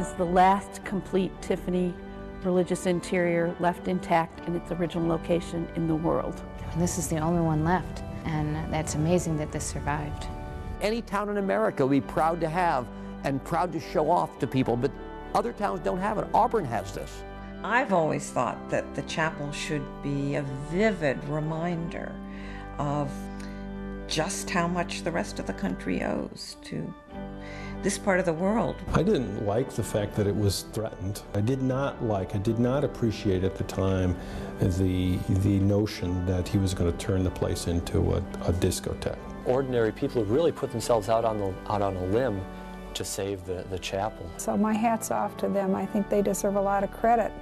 is the last complete Tiffany religious interior left intact in its original location in the world. This is the only one left, and that's amazing that this survived. Any town in America would be proud to have and proud to show off to people, but other towns don't have it. Auburn has this. I've always thought that the chapel should be a vivid reminder of just how much the rest of the country owes to this part of the world. I didn't like the fact that it was threatened. I did not like, I did not appreciate at the time the, the notion that he was going to turn the place into a, a discotheque. Ordinary people who really put themselves out on, the, out on a limb to save the, the chapel. So my hat's off to them. I think they deserve a lot of credit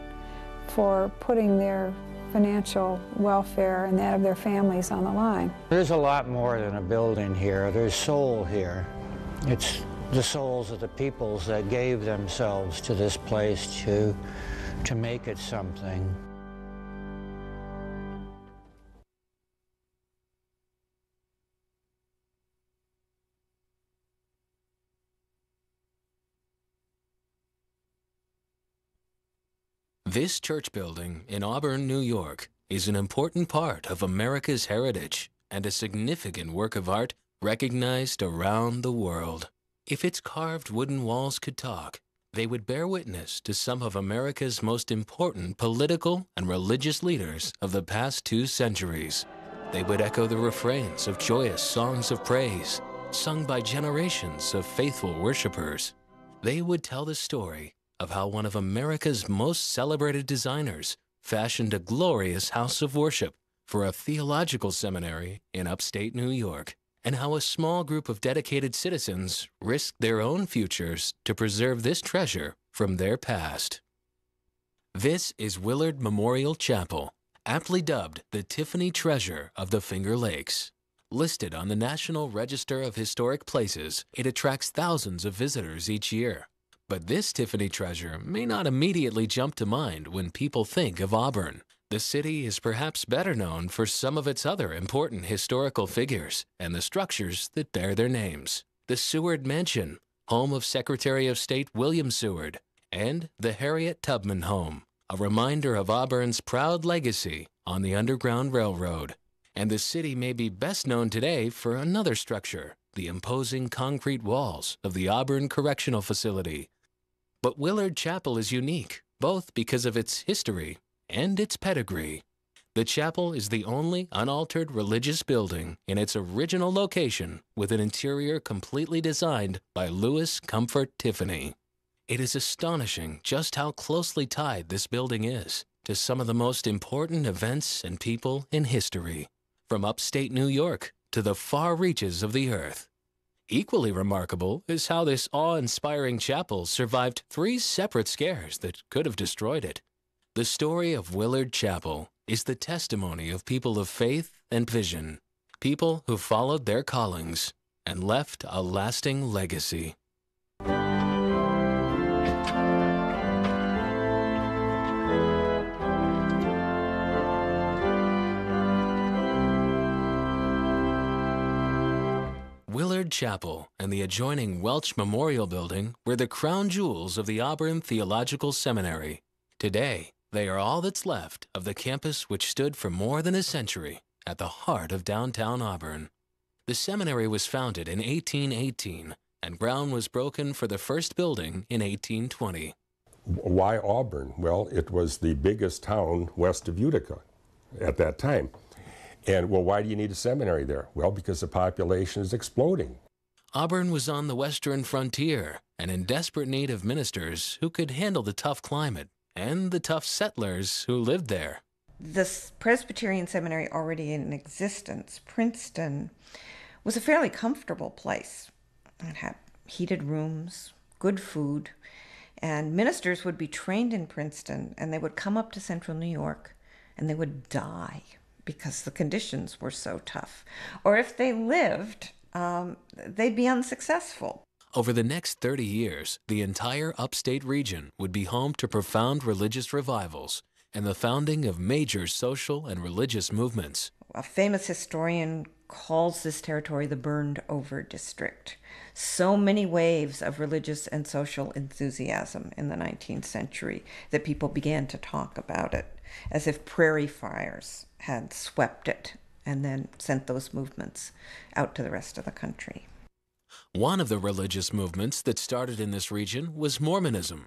for putting their financial welfare and that of their families on the line. There's a lot more than a building here. There's soul here. It's the souls of the peoples that gave themselves to this place to, to make it something. This church building in Auburn, New York, is an important part of America's heritage and a significant work of art recognized around the world. If its carved wooden walls could talk, they would bear witness to some of America's most important political and religious leaders of the past two centuries. They would echo the refrains of joyous songs of praise, sung by generations of faithful worshipers. They would tell the story of how one of America's most celebrated designers fashioned a glorious house of worship for a theological seminary in upstate New York and how a small group of dedicated citizens risked their own futures to preserve this treasure from their past. This is Willard Memorial Chapel, aptly dubbed the Tiffany Treasure of the Finger Lakes. Listed on the National Register of Historic Places, it attracts thousands of visitors each year. But this Tiffany treasure may not immediately jump to mind when people think of Auburn. The city is perhaps better known for some of its other important historical figures and the structures that bear their names. The Seward Mansion, home of Secretary of State William Seward, and the Harriet Tubman Home, a reminder of Auburn's proud legacy on the Underground Railroad. And the city may be best known today for another structure, the imposing concrete walls of the Auburn Correctional Facility. But Willard Chapel is unique, both because of its history and its pedigree. The chapel is the only unaltered religious building in its original location with an interior completely designed by Louis Comfort Tiffany. It is astonishing just how closely tied this building is to some of the most important events and people in history, from upstate New York to the far reaches of the earth. Equally remarkable is how this awe inspiring chapel survived three separate scares that could have destroyed it. The story of Willard Chapel is the testimony of people of faith and vision, people who followed their callings and left a lasting legacy. Willard Chapel and the adjoining Welch Memorial Building were the crown jewels of the Auburn Theological Seminary. Today, they are all that's left of the campus which stood for more than a century at the heart of downtown Auburn. The seminary was founded in 1818, and ground was broken for the first building in 1820. Why Auburn? Well, it was the biggest town west of Utica at that time. And well, why do you need a seminary there? Well, because the population is exploding. Auburn was on the western frontier and in desperate need of ministers who could handle the tough climate and the tough settlers who lived there. The Presbyterian seminary already in existence, Princeton, was a fairly comfortable place. It had heated rooms, good food, and ministers would be trained in Princeton and they would come up to central New York and they would die because the conditions were so tough. Or if they lived, um, they'd be unsuccessful. Over the next 30 years, the entire upstate region would be home to profound religious revivals and the founding of major social and religious movements. A famous historian calls this territory the burned over district. So many waves of religious and social enthusiasm in the 19th century that people began to talk about it as if prairie fires had swept it and then sent those movements out to the rest of the country. One of the religious movements that started in this region was Mormonism.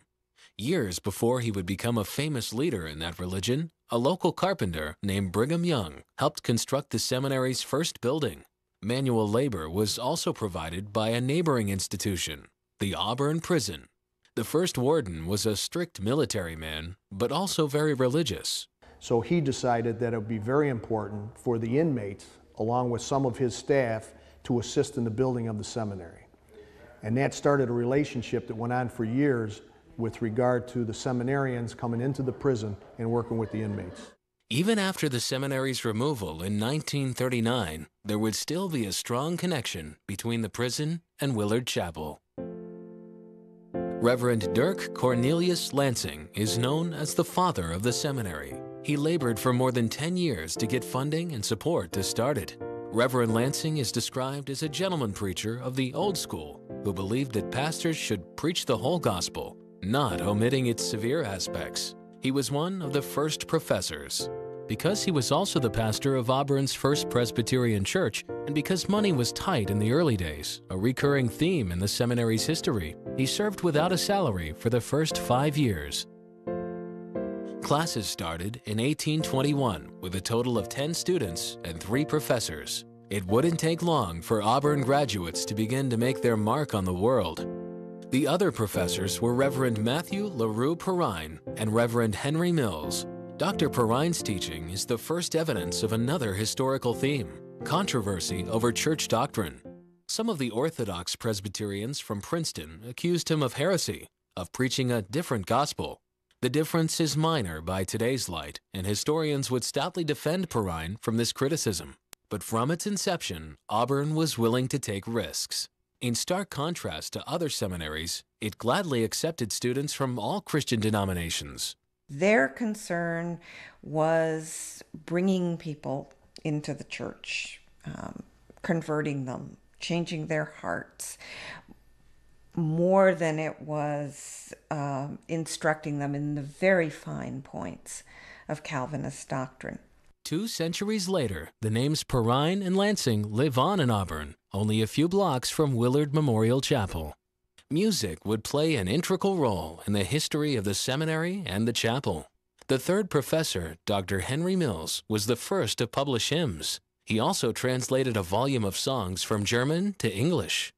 Years before he would become a famous leader in that religion, a local carpenter named Brigham Young helped construct the seminary's first building. Manual labor was also provided by a neighboring institution, the Auburn Prison. The first warden was a strict military man, but also very religious. So he decided that it would be very important for the inmates, along with some of his staff, to assist in the building of the seminary. And that started a relationship that went on for years with regard to the seminarians coming into the prison and working with the inmates. Even after the seminary's removal in 1939, there would still be a strong connection between the prison and Willard Chapel. Reverend Dirck Cornelius Lansing is known as the father of the seminary. He labored for more than 10 years to get funding and support to start it. Reverend Lansing is described as a gentleman preacher of the old school who believed that pastors should preach the whole gospel not omitting its severe aspects. He was one of the first professors. Because he was also the pastor of Auburn's First Presbyterian Church, and because money was tight in the early days, a recurring theme in the seminary's history, he served without a salary for the first five years. Classes started in 1821 with a total of 10 students and three professors. It wouldn't take long for Auburn graduates to begin to make their mark on the world. The other professors were Reverend Matthew LaRue Perrine and Reverend Henry Mills. Dr. Perrine's teaching is the first evidence of another historical theme controversy over church doctrine. Some of the Orthodox Presbyterians from Princeton accused him of heresy, of preaching a different gospel. The difference is minor by today's light, and historians would stoutly defend Perrine from this criticism. But from its inception, Auburn was willing to take risks. In stark contrast to other seminaries, it gladly accepted students from all Christian denominations. Their concern was bringing people into the church, um, converting them, changing their hearts, more than it was um, instructing them in the very fine points of Calvinist doctrine. Two centuries later, the names Perrine and Lansing live on in Auburn, only a few blocks from Willard Memorial Chapel. Music would play an integral role in the history of the seminary and the chapel. The third professor, Dr. Henry Mills, was the first to publish hymns. He also translated a volume of songs from German to English.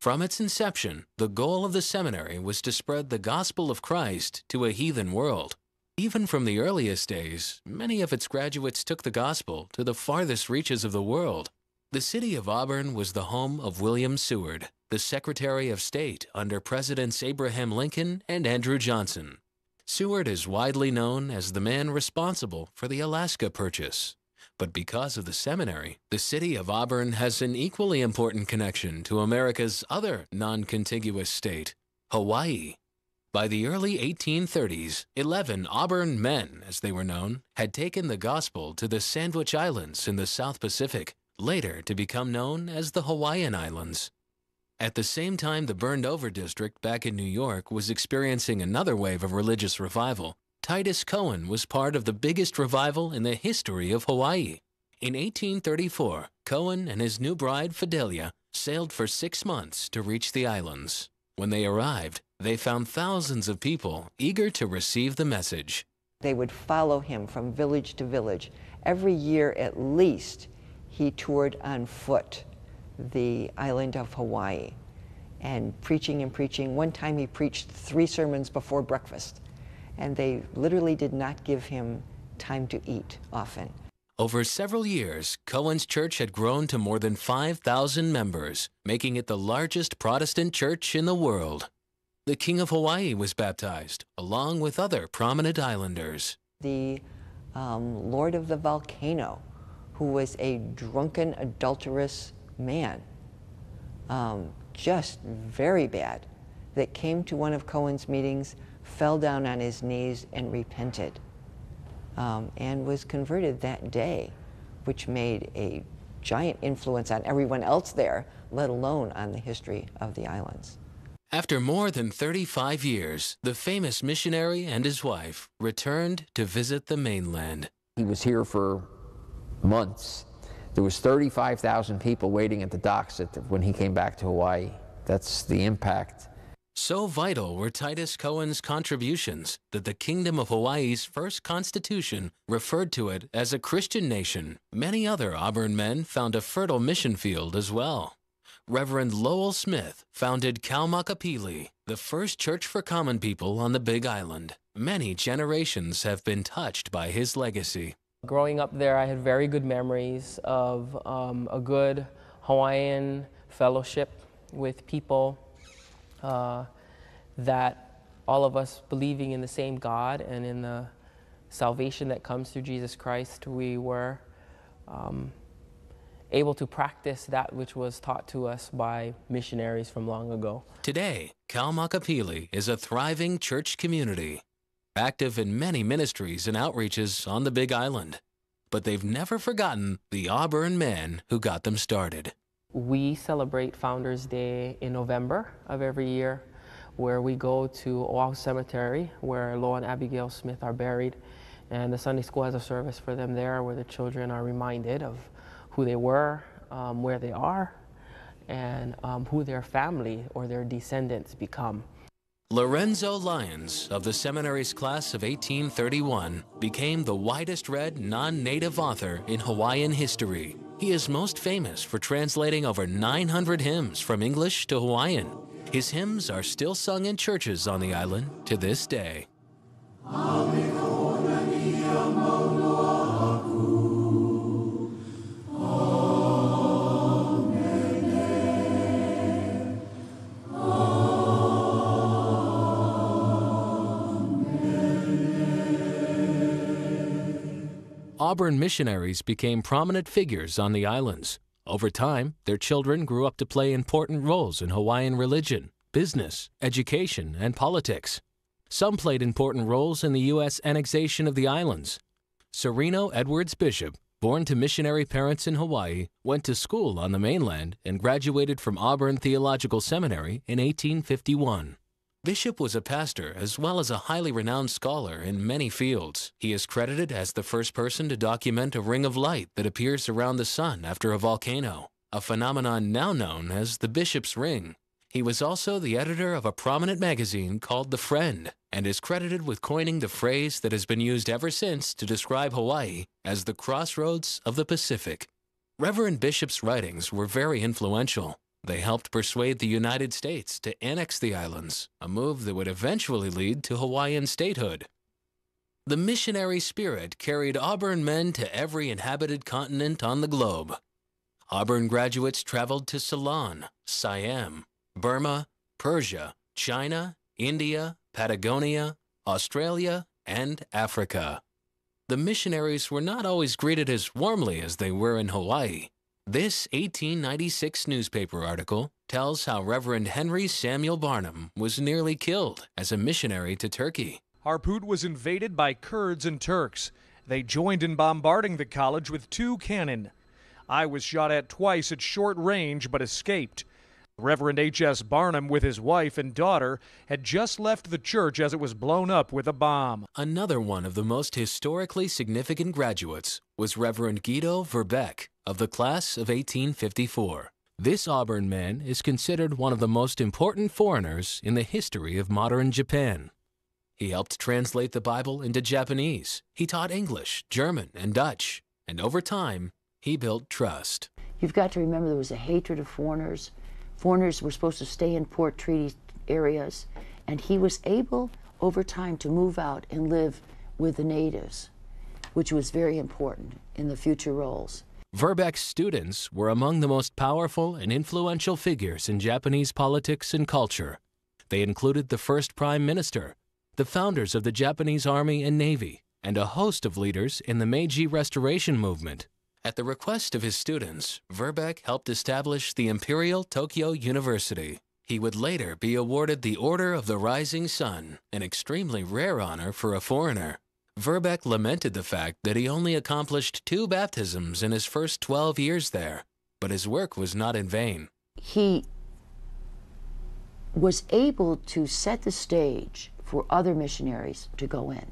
From its inception, the goal of the seminary was to spread the gospel of Christ to a heathen world. Even from the earliest days, many of its graduates took the gospel to the farthest reaches of the world. The city of Auburn was the home of William Seward, the Secretary of State under Presidents Abraham Lincoln and Andrew Johnson. Seward is widely known as the man responsible for the Alaska Purchase, but because of the seminary, the city of Auburn has an equally important connection to America's other non contiguous state, Hawaii. By the early 1830s, 11 Auburn men, as they were known, had taken the gospel to the Sandwich Islands in the South Pacific, later to become known as the Hawaiian Islands. At the same time, the burned over district back in New York was experiencing another wave of religious revival. Titus Coan was part of the biggest revival in the history of Hawaii. In 1834, Coan and his new bride, Fidelia, sailed for six months to reach the islands. When they arrived, they found thousands of people eager to receive the message. They would follow him from village to village. Every year, at least, he toured on foot the island of Hawaii and preaching and preaching. One time, he preached three sermons before breakfast and they literally did not give him time to eat often. Over several years, Coan's church had grown to more than 5,000 members, making it the largest Protestant church in the world. The King of Hawaii was baptized, along with other prominent islanders. The um, Lord of the Volcano, who was a drunken, adulterous man, um, just very bad that came to one of Coan's meetings, fell down on his knees, and repented, um, and was converted that day, which made a giant influence on everyone else there, let alone on the history of the islands. After more than 35 years, the famous missionary and his wife returned to visit the mainland. He was here for months. There was 35,000 people waiting at the docks at the, when he came back to Hawaii. That's the impact. So vital were Titus Coan's contributions that the Kingdom of Hawaii's first constitution referred to it as a Christian nation. Many other Auburn men found a fertile mission field as well. Reverend Lowell Smith founded Kaumakapili, the first church for common people on the Big Island. Many generations have been touched by his legacy. Growing up there, I had very good memories of um, a good Hawaiian fellowship with people uh, that all of us believing in the same God and in the salvation that comes through Jesus Christ, we were um, able to practice that which was taught to us by missionaries from long ago. Today, Kaumakapili is a thriving church community, active in many ministries and outreaches on the Big Island. But they've never forgotten the Auburn men who got them started. We celebrate Founders Day in November of every year, where we go to Oahu Cemetery, where Lowell and Abigail Smith are buried, and the Sunday school has a service for them there where the children are reminded of who they were, um, where they are, and um, who their family or their descendants become. Lorenzo Lyons of the seminary's class of 1831 became the widest read non native author in Hawaiian history. He is most famous for translating over 900 hymns from English to Hawaiian. His hymns are still sung in churches on the island to this day. Auburn missionaries became prominent figures on the islands. Over time, their children grew up to play important roles in Hawaiian religion, business, education, and politics. Some played important roles in the U.S. annexation of the islands. Sereno Edwards Bishop, born to missionary parents in Hawaii, went to school on the mainland and graduated from Auburn Theological Seminary in 1851. Bishop was a pastor as well as a highly renowned scholar in many fields. He is credited as the first person to document a ring of light that appears around the sun after a volcano, a phenomenon now known as the Bishop's Ring. He was also the editor of a prominent magazine called The Friend and is credited with coining the phrase that has been used ever since to describe Hawaii as the crossroads of the Pacific. Reverend Bishop's writings were very influential. They helped persuade the United States to annex the islands, a move that would eventually lead to Hawaiian statehood. The missionary spirit carried Auburn men to every inhabited continent on the globe. Auburn graduates traveled to Ceylon, Siam, Burma, Persia, China, India, Patagonia, Australia, and Africa. The missionaries were not always greeted as warmly as they were in Hawaii. This 1896 newspaper article tells how Reverend Henry Samuel Barnum was nearly killed as a missionary to Turkey. Harput was invaded by Kurds and Turks. They joined in bombarding the college with two cannon. I was shot at twice at short range but escaped. Reverend H.S. Barnum, with his wife and daughter, had just left the church as it was blown up with a bomb. Another one of the most historically significant graduates was Reverend Guido Verbeck of the class of 1854. This Auburn man is considered one of the most important foreigners in the history of modern Japan. He helped translate the Bible into Japanese. He taught English, German, and Dutch. And over time, he built trust. You've got to remember there was a hatred of foreigners. Foreigners were supposed to stay in port treaty areas, and he was able over time to move out and live with the natives, which was very important in the future roles. Verbeck's students were among the most powerful and influential figures in Japanese politics and culture. They included the first prime minister, the founders of the Japanese Army and Navy, and a host of leaders in the Meiji Restoration movement. At the request of his students, Verbeck helped establish the Imperial Tokyo University. He would later be awarded the Order of the Rising Sun, an extremely rare honor for a foreigner. Verbeck lamented the fact that he only accomplished two baptisms in his first 12 years there, but his work was not in vain. He was able to set the stage for other missionaries to go in.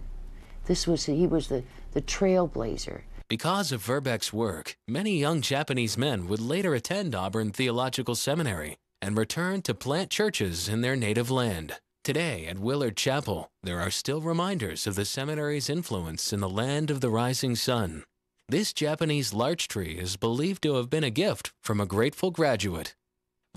This was he was the, the trailblazer. Because of Verbeck's work, many young Japanese men would later attend Auburn Theological Seminary and return to plant churches in their native land. Today at Willard Chapel, there are still reminders of the seminary's influence in the land of the rising sun. This Japanese larch tree is believed to have been a gift from a grateful graduate.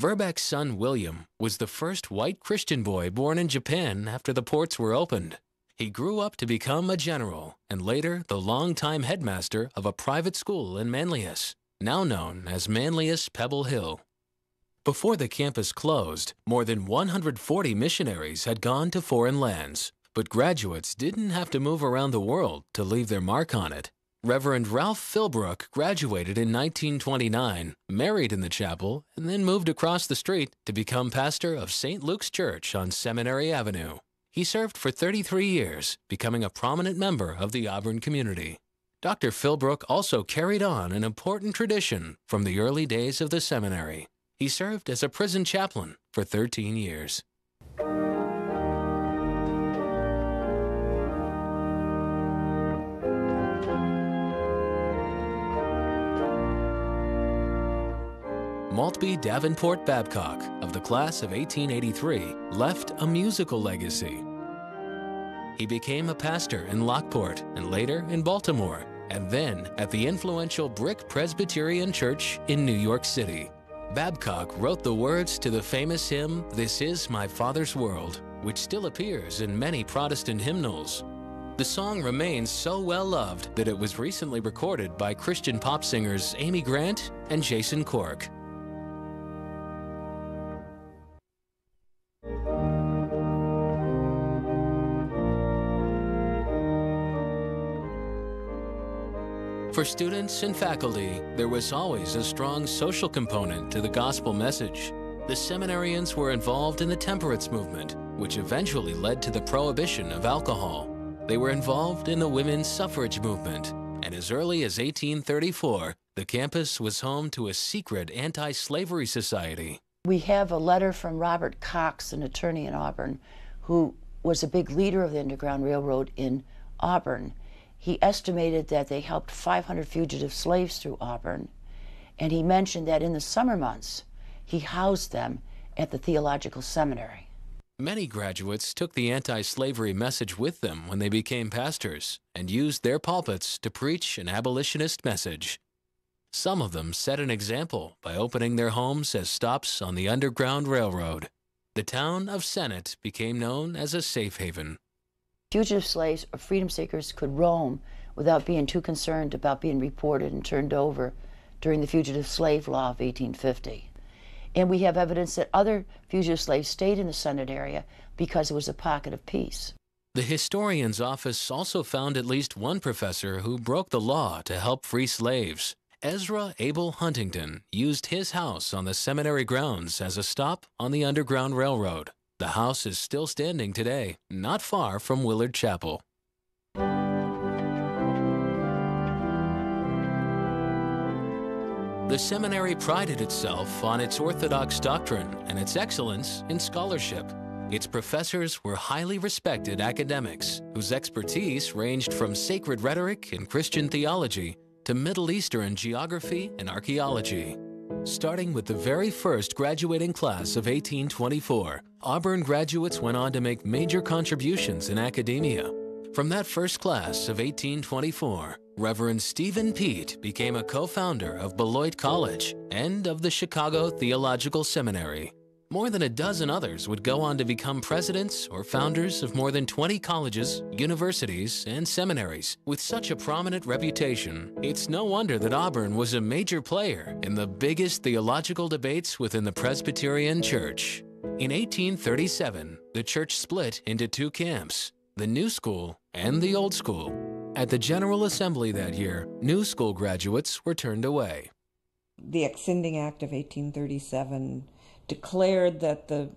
Verbeck's son William was the first white Christian boy born in Japan after the ports were opened. He grew up to become a general and later the longtime headmaster of a private school in Manlius, now known as Manlius Pebble Hill. Before the campus closed, more than 140 missionaries had gone to foreign lands, but graduates didn't have to move around the world to leave their mark on it. Reverend Ralph Philbrook graduated in 1929, married in the chapel, and then moved across the street to become pastor of St. Luke's Church on Seminary Avenue. He served for 33 years, becoming a prominent member of the Auburn community. Dr. Philbrook also carried on an important tradition from the early days of the seminary. He served as a prison chaplain for 13 years. Maltby Davenport Babcock of the class of 1883 left a musical legacy. He became a pastor in Lockport and later in Baltimore, and then at the influential Brick Presbyterian Church in New York City. Babcock wrote the words to the famous hymn, This Is My Father's World, which still appears in many Protestant hymnals. The song remains so well loved that it was recently recorded by Christian pop singers Amy Grant and Jason Cork. For students and faculty, there was always a strong social component to the gospel message. The seminarians were involved in the temperance movement, which eventually led to the prohibition of alcohol. They were involved in the women's suffrage movement, and as early as 1834, the campus was home to a secret anti slavery society. We have a letter from Robert Cox, an attorney in Auburn, who was a big leader of the Underground Railroad in Auburn. He estimated that they helped 500 fugitive slaves through Auburn, and he mentioned that in the summer months, he housed them at the Theological Seminary. Many graduates took the anti slavery message with them when they became pastors and used their pulpits to preach an abolitionist message. Some of them set an example by opening their homes as stops on the Underground Railroad. The town of Sennett became known as a safe haven. Fugitive slaves or freedom seekers could roam without being too concerned about being reported and turned over during the Fugitive Slave Law of 1850. And we have evidence that other fugitive slaves stayed in the Sennett area because it was a pocket of peace. The historian's office also found at least one professor who broke the law to help free slaves. Ezra Abel Huntington used his house on the seminary grounds as a stop on the Underground Railroad. The house is still standing today, not far from Willard Chapel. The seminary prided itself on its orthodox doctrine and its excellence in scholarship. Its professors were highly respected academics whose expertise ranged from sacred rhetoric and Christian theology to Middle Eastern geography and archaeology. Starting with the very first graduating class of 1824, Auburn graduates went on to make major contributions in academia. From that first class of 1824, Reverend Stephen Peet became a co-founder of Beloit College and of the Chicago Theological Seminary. More than a dozen others would go on to become presidents or founders of more than 20 colleges, universities, and seminaries. With such a prominent reputation, it's no wonder that Auburn was a major player in the biggest theological debates within the Presbyterian Church. In 1837, the church split into two camps, the New School and the Old School. At the General Assembly that year, new school graduates were turned away. The Exscinding Act of 1837 declared that the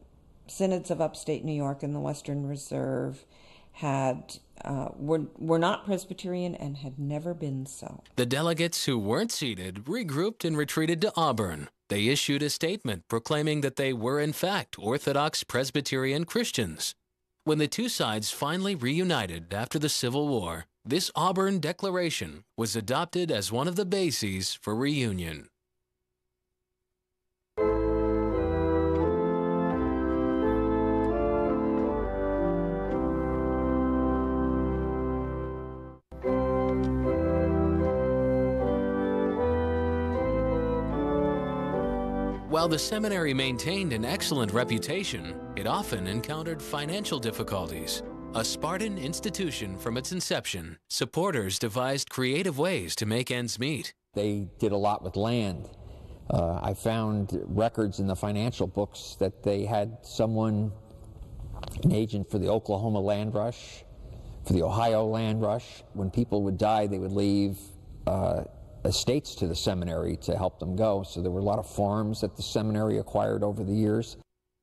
synods of upstate New York and the Western Reserve had uh, were were not Presbyterian and had never been so. The delegates who weren't seated regrouped and retreated to Auburn. They issued a statement proclaiming that they were in fact Orthodox Presbyterian Christians. When the two sides finally reunited after the Civil War, this Auburn Declaration was adopted as one of the bases for reunion. While the seminary maintained an excellent reputation, it often encountered financial difficulties. A Spartan institution from its inception, supporters devised creative ways to make ends meet. They did a lot with land. Uh, I found records in the financial books that they had someone, an agent for the Oklahoma land rush, for the Ohio land rush. When people would die, they would leave uh, estates to the seminary to help them go. So there were a lot of farms that the seminary acquired over the years.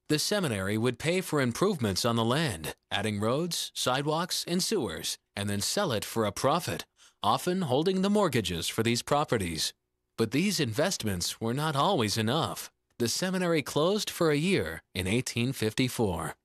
The seminary would pay for improvements on the land, adding roads, sidewalks, and sewers, and then sell it for a profit, often holding the mortgages for these properties. But these investments were not always enough. The seminary closed for a year in 1854.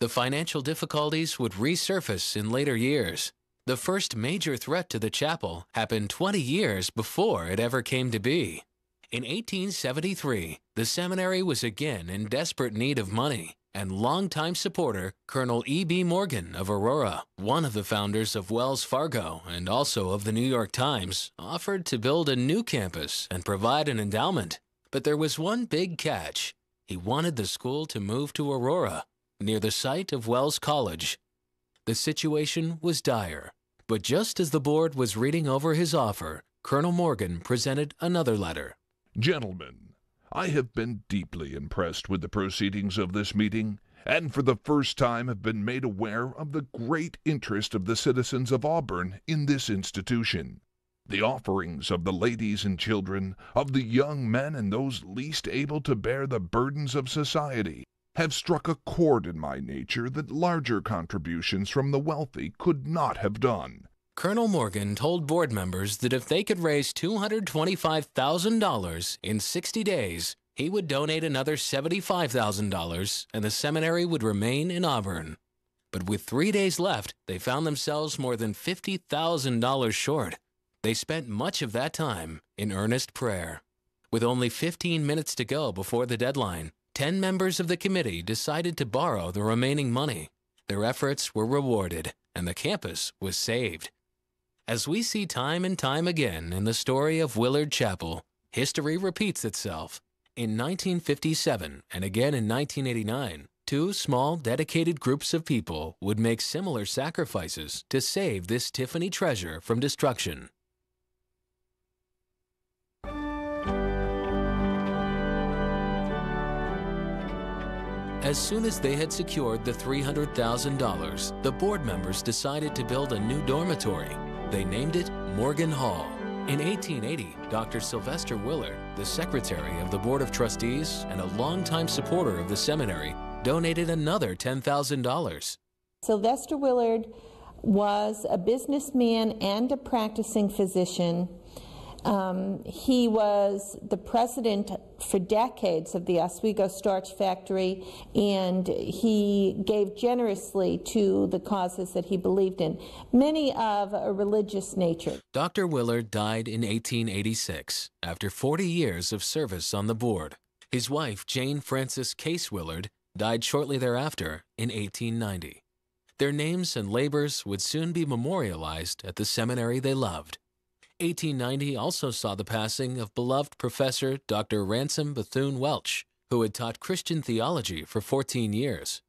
The financial difficulties would resurface in later years. The first major threat to the chapel happened 20 years before it ever came to be. In 1873, the seminary was again in desperate need of money, and longtime supporter Colonel E.B. Morgan of Aurora, one of the founders of Wells Fargo and also of the New York Times, offered to build a new campus and provide an endowment. But there was one big catch. He wanted the school to move to Aurora, near the site of Wells College. The situation was dire, but just as the board was reading over his offer, Colonel Morgan presented another letter. Gentlemen, I have been deeply impressed with the proceedings of this meeting, and for the first time have been made aware of the great interest of the citizens of Auburn in this institution. The offerings of the ladies and children, of the young men and those least able to bear the burdens of society, have struck a chord in my nature that larger contributions from the wealthy could not have done. Colonel Morgan told board members that if they could raise $225,000 in 60 days, he would donate another $75,000 and the seminary would remain in Auburn. But with three days left, they found themselves more than $50,000 short. They spent much of that time in earnest prayer. With only 15 minutes to go before the deadline, 10 members of the committee decided to borrow the remaining money. Their efforts were rewarded, and the campus was saved. As we see time and time again in the story of Willard Chapel, history repeats itself. In 1957 and again in 1989, two small, dedicated groups of people would make similar sacrifices to save this Tiffany treasure from destruction. As soon as they had secured the $300,000, the board members decided to build a new dormitory. They named it Morgan Hall. In 1880, Dr. Sylvester Willard, the secretary of the Board of Trustees and a longtime supporter of the seminary, donated another $10,000. Sylvester Willard was a businessman and a practicing physician. Um, he was the president for decades of the Oswego Starch Factory, and he gave generously to the causes that he believed in, many of a religious nature. Dr. Willard died in 1886 after 40 years of service on the board. His wife, Jane Frances Case Willard, died shortly thereafter in 1890. Their names and labors would soon be memorialized at the seminary they loved. 1890 also saw the passing of beloved professor Dr. Ransom Bethune Welch, who had taught Christian theology for 14 years.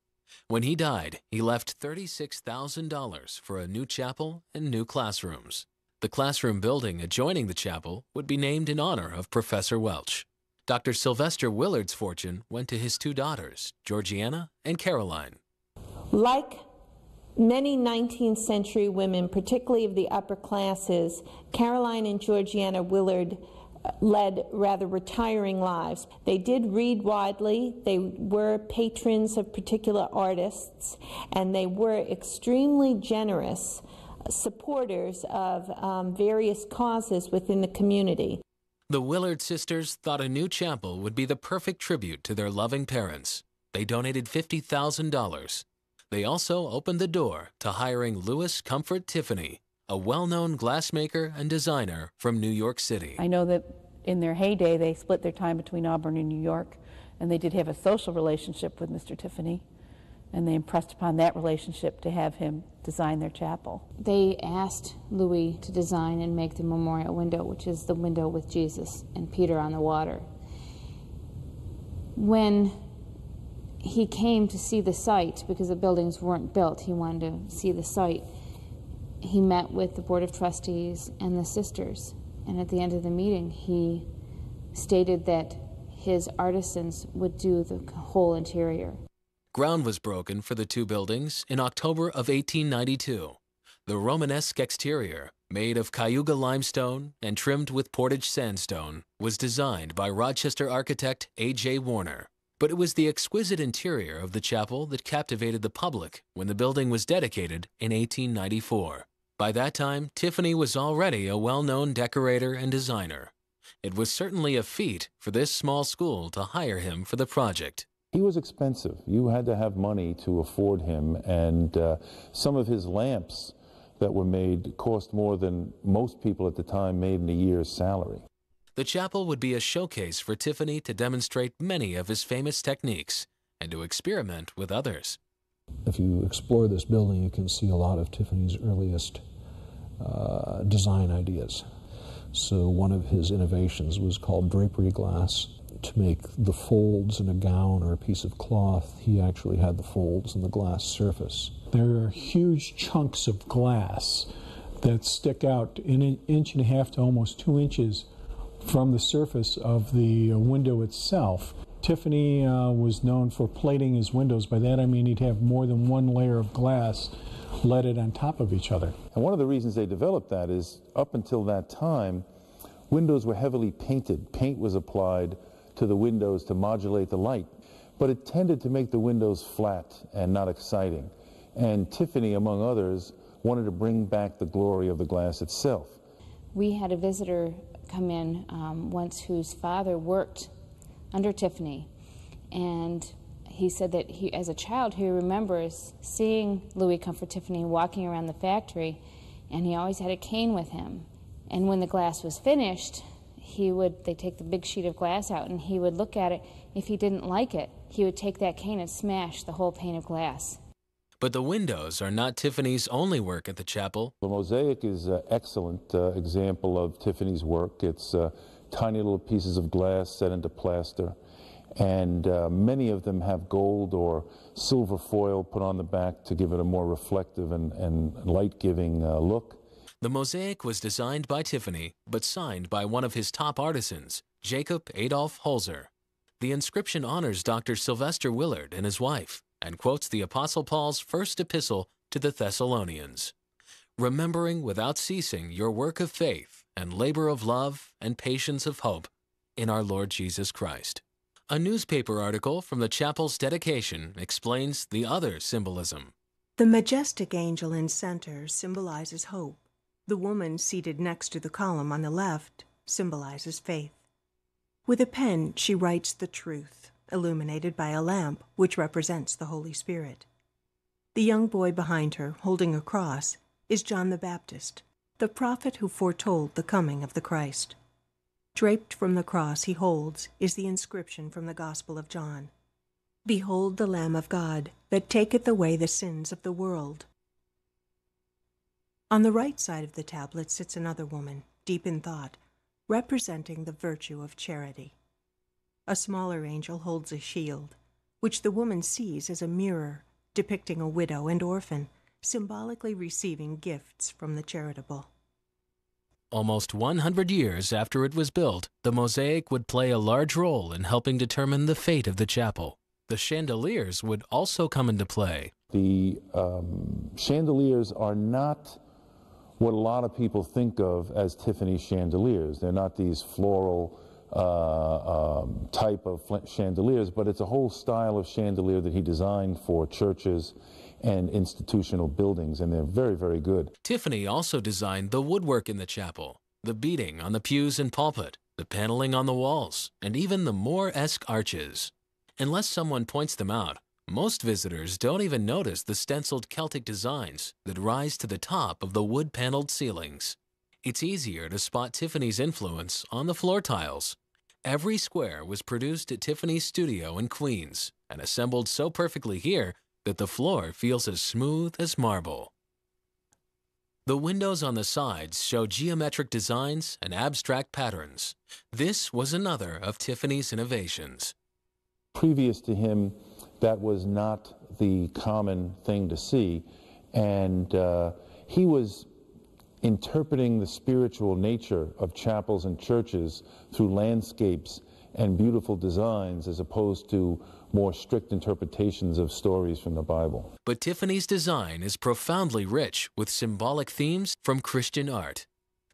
When he died, he left $36,000 for a new chapel and new classrooms. The classroom building adjoining the chapel would be named in honor of Professor Welch. Dr. Sylvester Willard's fortune went to his two daughters, Georgiana and Caroline. Like Many 19th century women, particularly of the upper classes, Caroline and Georgiana Willard, uh, led rather retiring lives. They did read widely, they were patrons of particular artists, and they were extremely generous supporters of um, various causes within the community. The Willard sisters thought a new chapel would be the perfect tribute to their loving parents. They donated $50,000. They also opened the door to hiring Louis Comfort Tiffany, a well known glassmaker and designer from New York City. I know that in their heyday they split their time between Auburn and New York, and they did have a social relationship with Mr. Tiffany, and they impressed upon that relationship to have him design their chapel. They asked Louis to design and make the memorial window, which is the window with Jesus and Peter on the water. When he came to see the site, because the buildings weren't built, he wanted to see the site, he met with the Board of Trustees and the sisters. And at the end of the meeting, he stated that his artisans would do the whole interior. Ground was broken for the two buildings in October of 1892. The Romanesque exterior, made of Cayuga limestone and trimmed with Portage sandstone, was designed by Rochester architect A.J. Warner. But it was the exquisite interior of the chapel that captivated the public when the building was dedicated in 1894. By that time, Tiffany was already a well-known decorator and designer. It was certainly a feat for this small school to hire him for the project. He was expensive. You had to have money to afford him, and uh, some of his lamps that were made cost more than most people at the time made in a year's salary. The chapel would be a showcase for Tiffany to demonstrate many of his famous techniques and to experiment with others. If you explore this building, you can see a lot of Tiffany's earliest uh, design ideas. So one of his innovations was called drapery glass, to make the folds in a gown or a piece of cloth, he actually had the folds in the glass surface. There are huge chunks of glass that stick out an inch and a half to almost two inches from the surface of the uh, window itself. Tiffany uh, was known for plating his windows. By that I mean he'd have more than one layer of glass leaded on top of each other. And one of the reasons they developed that is up until that time, windows were heavily painted. Paint was applied to the windows to modulate the light, but it tended to make the windows flat and not exciting. And Tiffany, among others, wanted to bring back the glory of the glass itself. We had a visitor come in um, once whose father worked under Tiffany, and he said that he, as a child, he remembers seeing Louis Comfort Tiffany walking around the factory, and he always had a cane with him. And when the glass was finished, he would they take the big sheet of glass out and he would look at it. If he didn't like it he would take that cane and smash the whole pane of glass but the windows are not Tiffany's only work at the chapel. The mosaic is an excellent uh, example of Tiffany's work. It's uh, tiny little pieces of glass set into plaster, and uh, many of them have gold or silver foil put on the back to give it a more reflective and, and light-giving uh, look. The mosaic was designed by Tiffany, but signed by one of his top artisans, Jacob Adolf Holzer. The inscription honors Dr. Sylvester Willard and his wife and quotes the Apostle Paul's first epistle to the Thessalonians remembering without ceasing your work of faith and labor of love and patience of hope in our Lord Jesus Christ. A newspaper article from the chapel's dedication explains the other symbolism. The majestic angel in center symbolizes hope. The woman seated next to the column on the left symbolizes faith. With a pen, she writes the truth, illuminated by a lamp which represents the Holy Spirit. The young boy behind her, holding a cross, is John the Baptist, the prophet who foretold the coming of the Christ. Draped from the cross he holds is the inscription from the Gospel of John Behold the Lamb of God, that taketh away the sins of the world. On the right side of the tablet sits another woman, deep in thought, representing the virtue of charity. A smaller angel holds a shield, which the woman sees as a mirror depicting a widow and orphan, symbolically receiving gifts from the charitable. Almost 100 years after it was built, the mosaic would play a large role in helping determine the fate of the chapel. The chandeliers would also come into play, The um, chandeliers are not what a lot of people think of as Tiffany chandeliers. They're not these floral uh, um, type of chandeliers, but it's a whole style of chandelier that he designed for churches and institutional buildings, and they're very, very good. Tiffany also designed the woodwork in the chapel, the beading on the pews and pulpit, the paneling on the walls, and even the Moresque arches. Unless someone points them out, most visitors don't even notice the stenciled Celtic designs that rise to the top of the wood-paneled ceilings. It's easier to spot Tiffany's influence on the floor tiles. Every square was produced at Tiffany's studio in Queens and assembled so perfectly here that the floor feels as smooth as marble. The windows on the sides show geometric designs and abstract patterns. This was another of Tiffany's innovations. Previous to him, that was not the common thing to see, and uh, he was interpreting the spiritual nature of chapels and churches through landscapes and beautiful designs as opposed to more strict interpretations of stories from the Bible. But Tiffany's design is profoundly rich with symbolic themes from Christian art.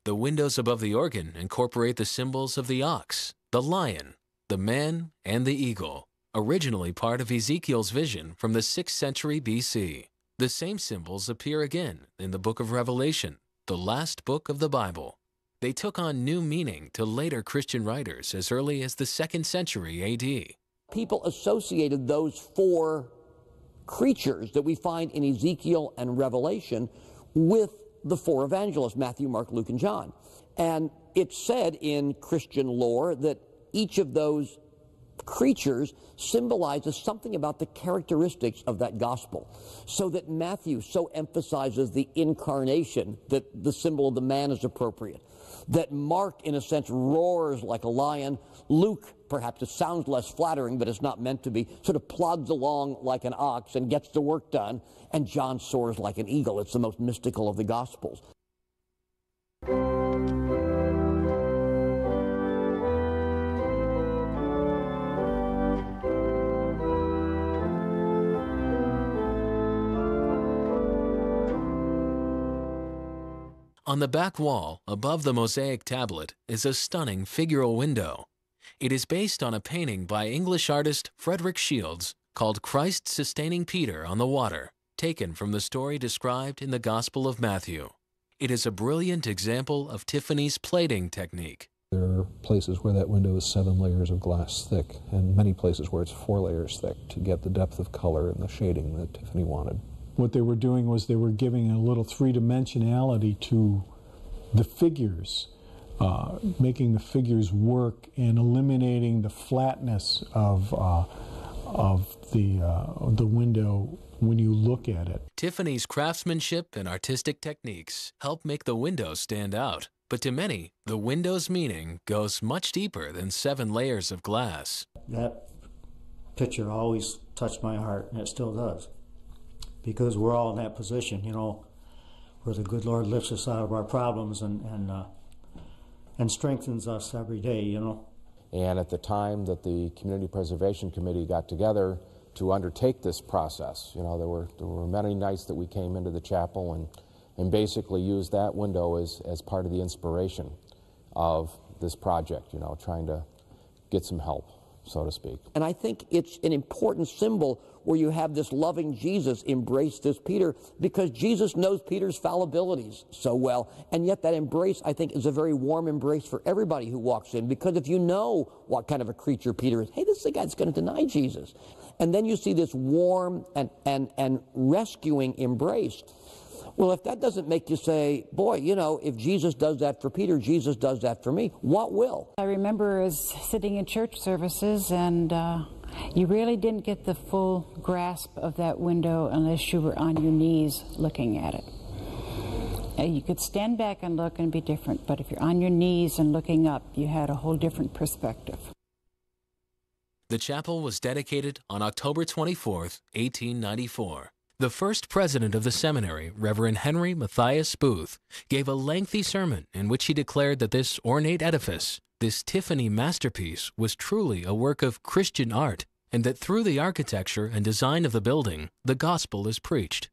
The windows above the organ incorporate the symbols of the ox, the lion, the man, and the eagle, originally part of Ezekiel's vision from the 6th century BC. The same symbols appear again in the book of Revelation, the last book of the Bible. They took on new meaning to later Christian writers as early as the 2nd century AD people associated those four creatures that we find in Ezekiel and Revelation with the four evangelists Matthew, Mark, Luke, and John. And it's said in Christian lore that each of those creatures symbolizes something about the characteristics of that gospel. So that Matthew so emphasizes the incarnation that the symbol of the man is appropriate. That Mark, in a sense, roars like a lion. Luke, perhaps it sounds less flattering, but it's not meant to be, sort of plods along like an ox and gets the work done. And John soars like an eagle. It's the most mystical of the gospels. On the back wall, above the mosaic tablet, is a stunning figural window. It is based on a painting by English artist Frederic Shields called Christ Sustaining Peter on the Water, taken from the story described in the Gospel of Matthew. It is a brilliant example of Tiffany's plating technique. There are places where that window is seven layers of glass thick, and many places where it's four layers thick to get the depth of color and the shading that Tiffany wanted what they were doing was they were giving a little three dimensionality to the figures, uh, making the figures work and eliminating the flatness of, uh, of the, uh, the window when you look at it. Tiffany's craftsmanship and artistic techniques help make the window stand out. But to many, the window's meaning goes much deeper than seven layers of glass. That picture always touched my heart, and it still does because we're all in that position, you know, where the good Lord lifts us out of our problems and and uh, and strengthens us every day, you know. And at the time that the Community Preservation Committee got together to undertake this process, you know, there were there were many nights that we came into the chapel and and basically used that window as as part of the inspiration of this project, you know, trying to get some help, so to speak. And I think it's an important symbol where you have this loving Jesus embrace this Peter because Jesus knows Peter's fallibilities so well. And yet, that embrace, I think, is a very warm embrace for everybody who walks in because if you know what kind of a creature Peter is, hey, this is the guy that's going to deny Jesus. And then you see this warm and, and, and rescuing embrace. Well, if that doesn't make you say, boy, you know, if Jesus does that for Peter, Jesus does that for me, what will? I remember as sitting in church services and uh, you really didn't get the full grasp of that window unless you were on your knees looking at it. Uh, you could stand back and look and be different, but if you're on your knees and looking up, you had a whole different perspective. The chapel was dedicated on October 24, 1894. The first president of the seminary, Reverend Henry Matthias Booth, gave a lengthy sermon in which he declared that this ornate edifice this Tiffany masterpiece was truly a work of Christian art and that through the architecture and design of the building, the gospel is preached.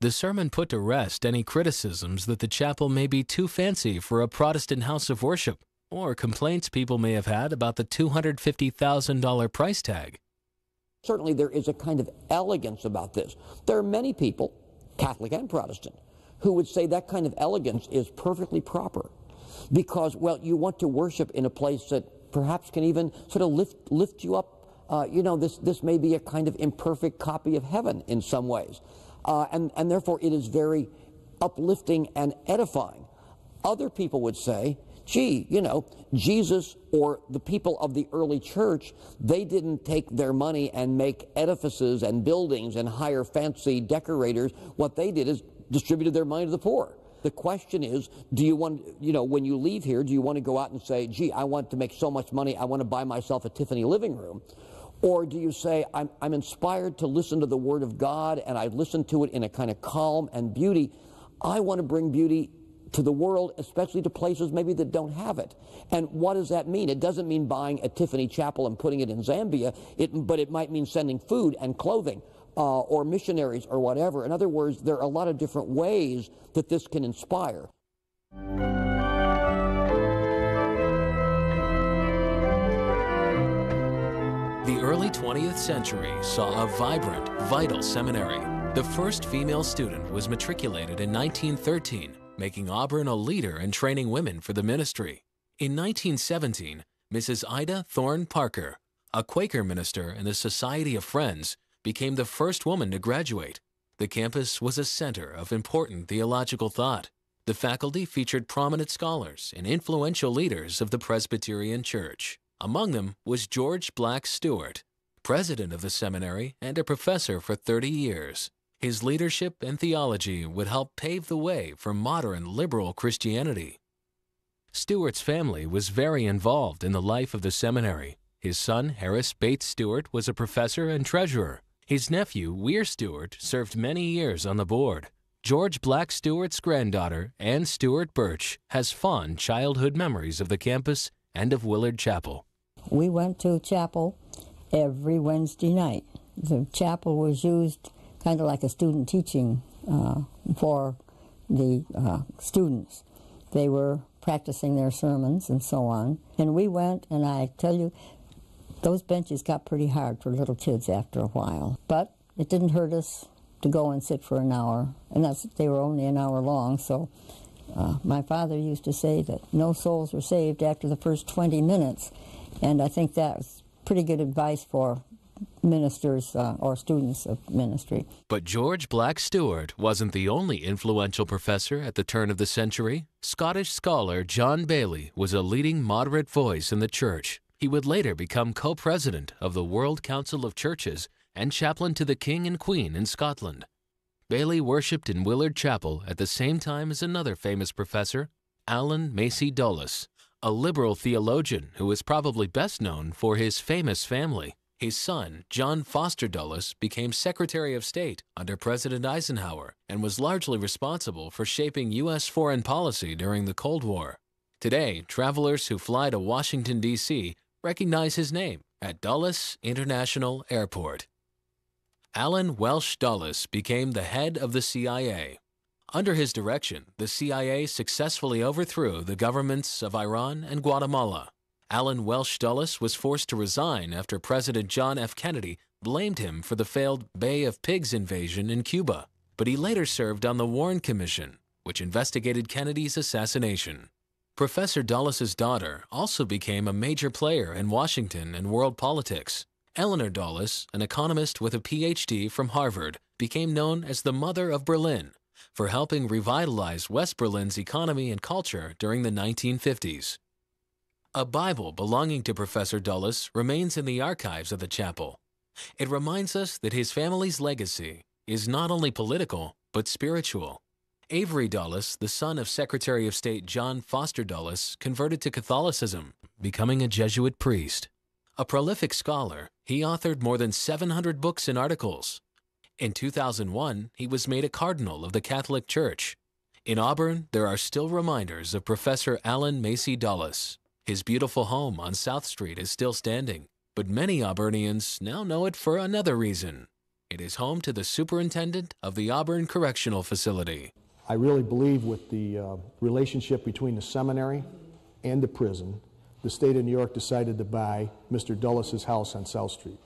The sermon put to rest any criticisms that the chapel may be too fancy for a Protestant house of worship, or complaints people may have had about the $250,000 price tag. Certainly, there is a kind of elegance about this. There are many people, Catholic and Protestant, who would say that kind of elegance is perfectly proper because, well, you want to worship in a place that perhaps can even sort of lift, lift you up. Uh, you know, this, this may be a kind of imperfect copy of heaven in some ways. Uh, and, and therefore, it is very uplifting and edifying. Other people would say, gee, you know, Jesus or the people of the early church, they didn't take their money and make edifices and buildings and hire fancy decorators. What they did is distributed their money to the poor. The question is, do you want, you know, when you leave here, do you want to go out and say, gee, I want to make so much money, I want to buy myself a Tiffany living room? Or do you say, I'm, I'm inspired to listen to the Word of God and I listen to it in a kind of calm and beauty? I want to bring beauty to the world, especially to places maybe that don't have it. And what does that mean? It doesn't mean buying a Tiffany chapel and putting it in Zambia, it, but it might mean sending food and clothing. Uh, or missionaries or whatever. In other words, there are a lot of different ways that this can inspire. The early 20th century saw a vibrant, vital seminary. The first female student was matriculated in 1913, making Auburn a leader in training women for the ministry. In 1917, Mrs. Ida Thorne Parker, a Quaker minister in the Society of Friends, became the first woman to graduate. The campus was a center of important theological thought. The faculty featured prominent scholars and influential leaders of the Presbyterian Church. Among them was George Black Stewart, president of the seminary and a professor for 30 years. His leadership and theology would help pave the way for modern liberal Christianity. Stewart's family was very involved in the life of the seminary. His son, Harris Bates Stewart, was a professor and treasurer. His nephew, Weir Stewart, served many years on the board. George Black Stewart's granddaughter, Anne Stewart Birch, has fond childhood memories of the campus and of Willard Chapel. We went to chapel every Wednesday night. The chapel was used kind of like a student teaching uh, for the uh, students. They were practicing their sermons and so on. And we went, and I tell you, those benches got pretty hard for little kids after a while. But it didn't hurt us to go and sit for an hour, and that's they were only an hour long. So uh, my father used to say that no souls were saved after the first 20 minutes, and I think that's pretty good advice for ministers uh, or students of ministry. But George Black Stewart wasn't the only influential professor at the turn of the century. Scottish scholar John Baillie was a leading moderate voice in the church. He would later become co president of the World Council of Churches and chaplain to the King and Queen in Scotland. Baillie worshipped in Willard Chapel at the same time as another famous professor, Allen Macy Dulles, a liberal theologian who is probably best known for his famous family. His son, John Foster Dulles, became Secretary of State under President Eisenhower and was largely responsible for shaping U.S. foreign policy during the Cold War. Today, travelers who fly to Washington, D.C. recognize his name at Dulles International Airport. Allen Welsh Dulles became the head of the CIA. Under his direction, the CIA successfully overthrew the governments of Iran and Guatemala. Allen Welsh Dulles was forced to resign after President John F. Kennedy blamed him for the failed Bay of Pigs invasion in Cuba, but he later served on the Warren Commission, which investigated Kennedy's assassination. Professor Dulles's daughter also became a major player in Washington and world politics. Eleanor Dulles, an economist with a PhD from Harvard, became known as the Mother of Berlin for helping revitalize West Berlin's economy and culture during the 1950s. A Bible belonging to Professor Dulles remains in the archives of the chapel. It reminds us that his family's legacy is not only political, but spiritual. Avery Dulles, the son of Secretary of State John Foster Dulles, converted to Catholicism, becoming a Jesuit priest. A prolific scholar, he authored more than 700 books and articles. In 2001, he was made a cardinal of the Catholic Church. In Auburn, there are still reminders of Professor Allen Macy Dulles. His beautiful home on South Street is still standing. But many Auburnians now know it for another reason. It is home to the superintendent of the Auburn Correctional Facility. I really believe with the uh, relationship between the seminary and the prison, the state of New York decided to buy Mr. Dulles' house on South Street.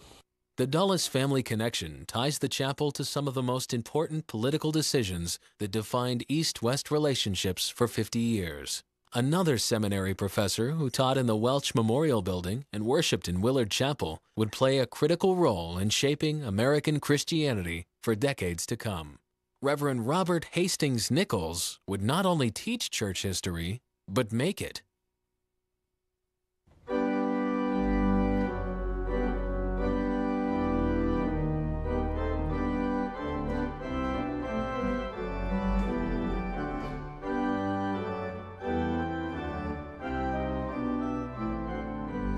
The Dulles family connection ties the chapel to some of the most important political decisions that defined East West relationships for 50 years. Another seminary professor who taught in the Welch Memorial Building and worshiped in Willard Chapel would play a critical role in shaping American Christianity for decades to come. Reverend Robert Hastings Nichols would not only teach church history, but make it.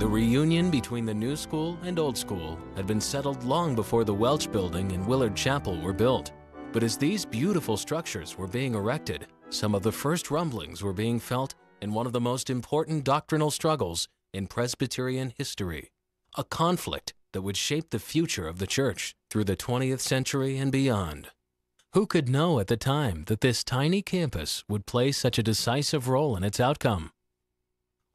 The reunion between the new school and old school had been settled long before the Welch Building and Willard Chapel were built. But as these beautiful structures were being erected, some of the first rumblings were being felt in one of the most important doctrinal struggles in Presbyterian history, a conflict that would shape the future of the church through the 20th century and beyond. Who could know at the time that this tiny campus would play such a decisive role in its outcome?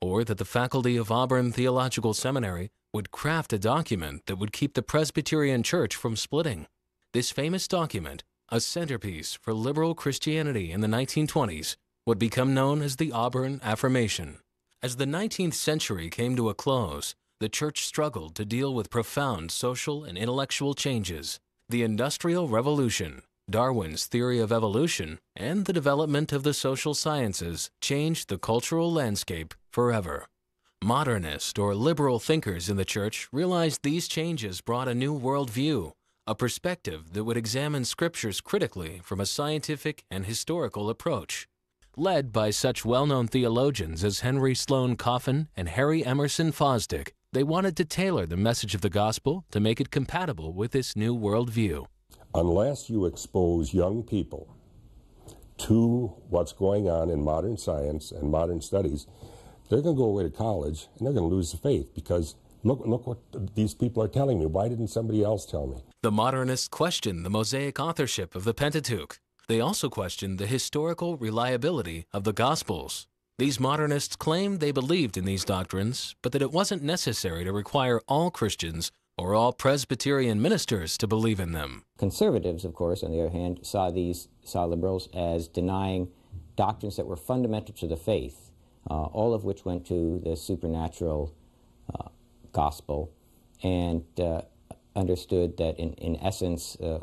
Or that the faculty of Auburn Theological Seminary would craft a document that would keep the Presbyterian Church from splitting? This famous document, a centerpiece for liberal Christianity in the 1920s, would become known as the Auburn Affirmation. As the 19th century came to a close, the church struggled to deal with profound social and intellectual changes. The Industrial Revolution, Darwin's theory of evolution, and the development of the social sciences changed the cultural landscape forever. Modernist or liberal thinkers in the church realized these changes brought a new worldview, a perspective that would examine scriptures critically from a scientific and historical approach. Led by such well known theologians as Henry Sloane Coffin and Harry Emerson Fosdick, they wanted to tailor the message of the gospel to make it compatible with this new worldview. Unless you expose young people to what's going on in modern science and modern studies, they're going to go away to college and they're going to lose the faith because look, look what these people are telling me. Why didn't somebody else tell me? The modernists questioned the Mosaic authorship of the Pentateuch. They also questioned the historical reliability of the Gospels. These modernists claimed they believed in these doctrines, but that it wasn't necessary to require all Christians or all Presbyterian ministers to believe in them. Conservatives, of course, on the other hand, saw these saw liberals as denying doctrines that were fundamental to the faith, uh, all of which went to the supernatural uh, gospel, and uh, understood that in, in essence, uh,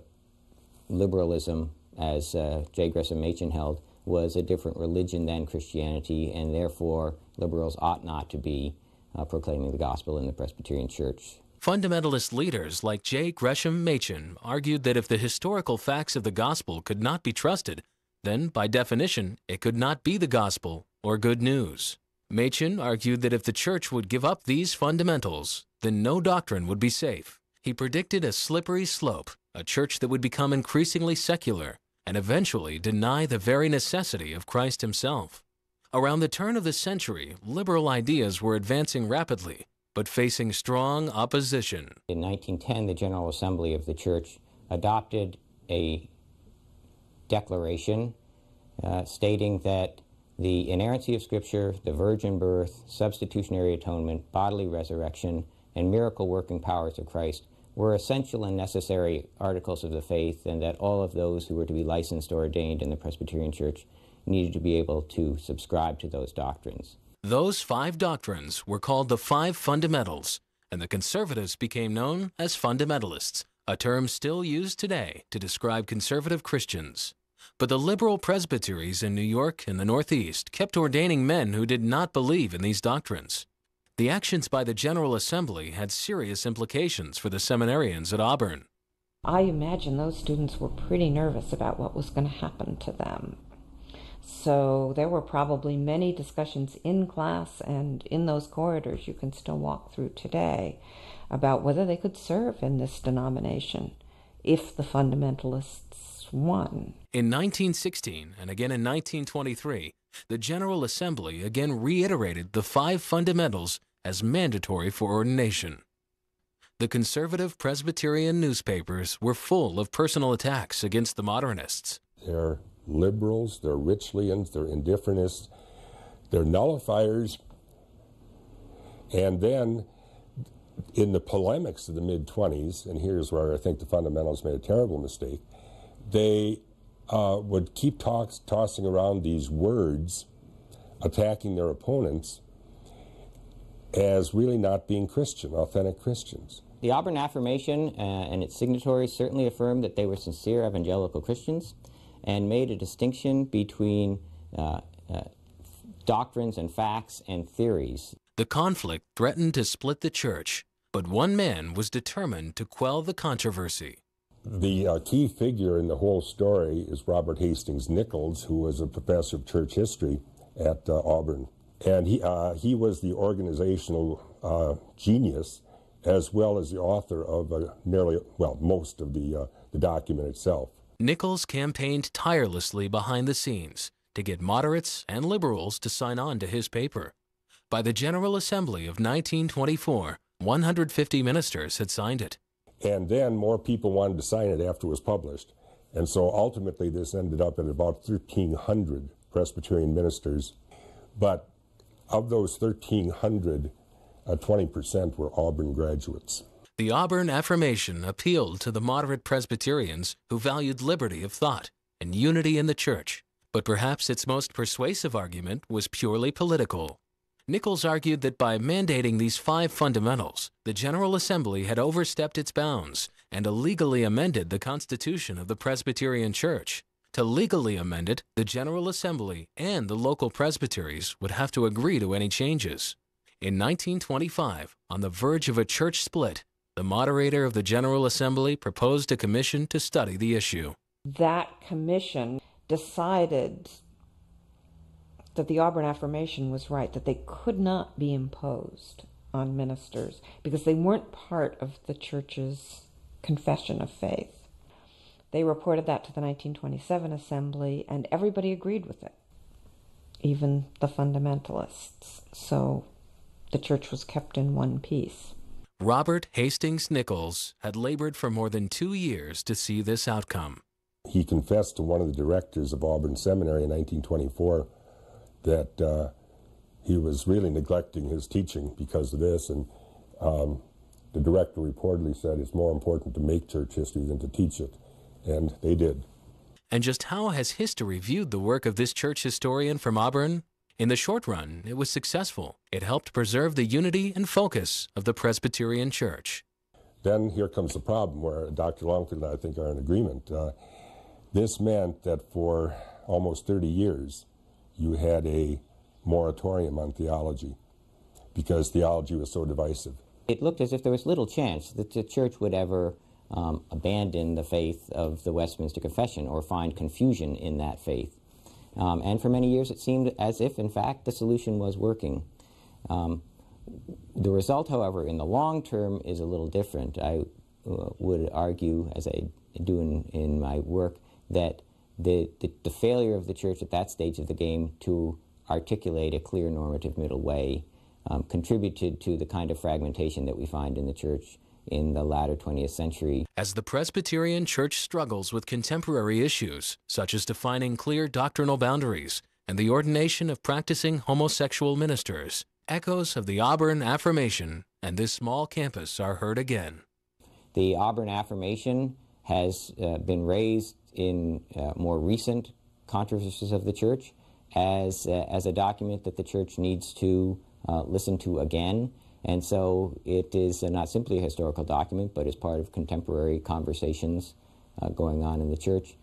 liberalism, as uh, J. Gresham Machen held, was a different religion than Christianity, and therefore liberals ought not to be uh, proclaiming the gospel in the Presbyterian Church. Fundamentalist leaders like J. Gresham Machen argued that if the historical facts of the gospel could not be trusted, then by definition it could not be the gospel or good news. Machen argued that if the church would give up these fundamentals, then no doctrine would be safe. He predicted a slippery slope, a church that would become increasingly secular and eventually deny the very necessity of Christ himself. Around the turn of the century, liberal ideas were advancing rapidly, but facing strong opposition. In 1910, the General Assembly of the Church adopted a declaration uh, stating that the inerrancy of Scripture, the virgin birth, substitutionary atonement, bodily resurrection, and miracle working powers of Christ were essential and necessary articles of the faith, and that all of those who were to be licensed or ordained in the Presbyterian Church needed to be able to subscribe to those doctrines. Those five doctrines were called the Five Fundamentals, and the conservatives became known as fundamentalists, a term still used today to describe conservative Christians. But the liberal presbyteries in New York and the Northeast kept ordaining men who did not believe in these doctrines. The actions by the General Assembly had serious implications for the seminarians at Auburn. I imagine those students were pretty nervous about what was going to happen to them. So there were probably many discussions in class and in those corridors you can still walk through today about whether they could serve in this denomination if the fundamentalists won. In 1916 and again in 1923, the General Assembly again reiterated the five fundamentals as mandatory for ordination. the conservative Presbyterian newspapers were full of personal attacks against the modernists. They're liberals, they're Ritschlians, they're indifferentists, they're nullifiers. And then in the polemics of the mid 20s, and here's where I think the fundamentals made a terrible mistake, they uh, would keep talks, tossing around these words, attacking their opponents as really not being Christian, authentic Christians. The Auburn Affirmation uh, and its signatories certainly affirmed that they were sincere evangelical Christians and made a distinction between uh, uh, doctrines and facts and theories. The conflict threatened to split the church, but one man was determined to quell the controversy. The uh, key figure in the whole story is Robert Hastings Nichols, who was a professor of church history at uh, Auburn. And he, uh, he was the organizational uh, genius as well as the author of uh, nearly, well, most of the, uh, the document itself. Nichols campaigned tirelessly behind the scenes to get moderates and liberals to sign on to his paper. By the General Assembly of 1924, 150 ministers had signed it. And then more people wanted to sign it after it was published. And so ultimately, this ended up at about 1,300 Presbyterian ministers. But of those 1,300, uh, 20% were Auburn graduates. The Auburn Affirmation appealed to the moderate Presbyterians who valued liberty of thought and unity in the church. But perhaps its most persuasive argument was purely political. Nichols argued that by mandating these five fundamentals, the General Assembly had overstepped its bounds and illegally amended the Constitution of the Presbyterian Church. To legally amend it, the General Assembly and the local presbyteries would have to agree to any changes. In 1925, on the verge of a church split, the moderator of the General Assembly proposed a commission to study the issue. That commission decided that the Auburn Affirmation was right, that they could not be imposed on ministers because they weren't part of the church's confession of faith. They reported that to the 1927 Assembly, and everybody agreed with it, even the fundamentalists. So the church was kept in one piece. Robert Hastings Nichols had labored for more than two years to see this outcome. He confessed to one of the directors of Auburn Seminary in 1924 that uh, he was really neglecting his teaching because of this. And um, the director reportedly said it's more important to make church history than to teach it. And they did. And just how has history viewed the work of this church historian from Auburn? In the short run, it was successful. It helped preserve the unity and focus of the Presbyterian Church. Then here comes the problem where Dr. Longfield and I think are in agreement. Uh, this meant that for almost 30 years, you had a moratorium on theology because theology was so divisive. It looked as if there was little chance that the church would ever um, abandon the faith of the Westminster Confession or find confusion in that faith. Um, and for many years, it seemed as if, in fact, the solution was working. Um, the result, however, in the long term is a little different. I uh, would argue, as I do in, in my work, that the, the, the, failure of the church at that stage of the game to articulate a clear normative middle way um, contributed to the kind of fragmentation that we find in the church in the latter 20th century. As the Presbyterian Church struggles with contemporary issues, such as defining clear doctrinal boundaries and the ordination of practicing homosexual ministers, echoes of the Auburn Affirmation and this small campus are heard again. The Auburn Affirmation has uh, been raised in uh, more recent controversies of the church as, uh, as a document that the church needs to uh, listen to again. And so it is not simply a historical document, but is part of contemporary conversations uh, going on in the church.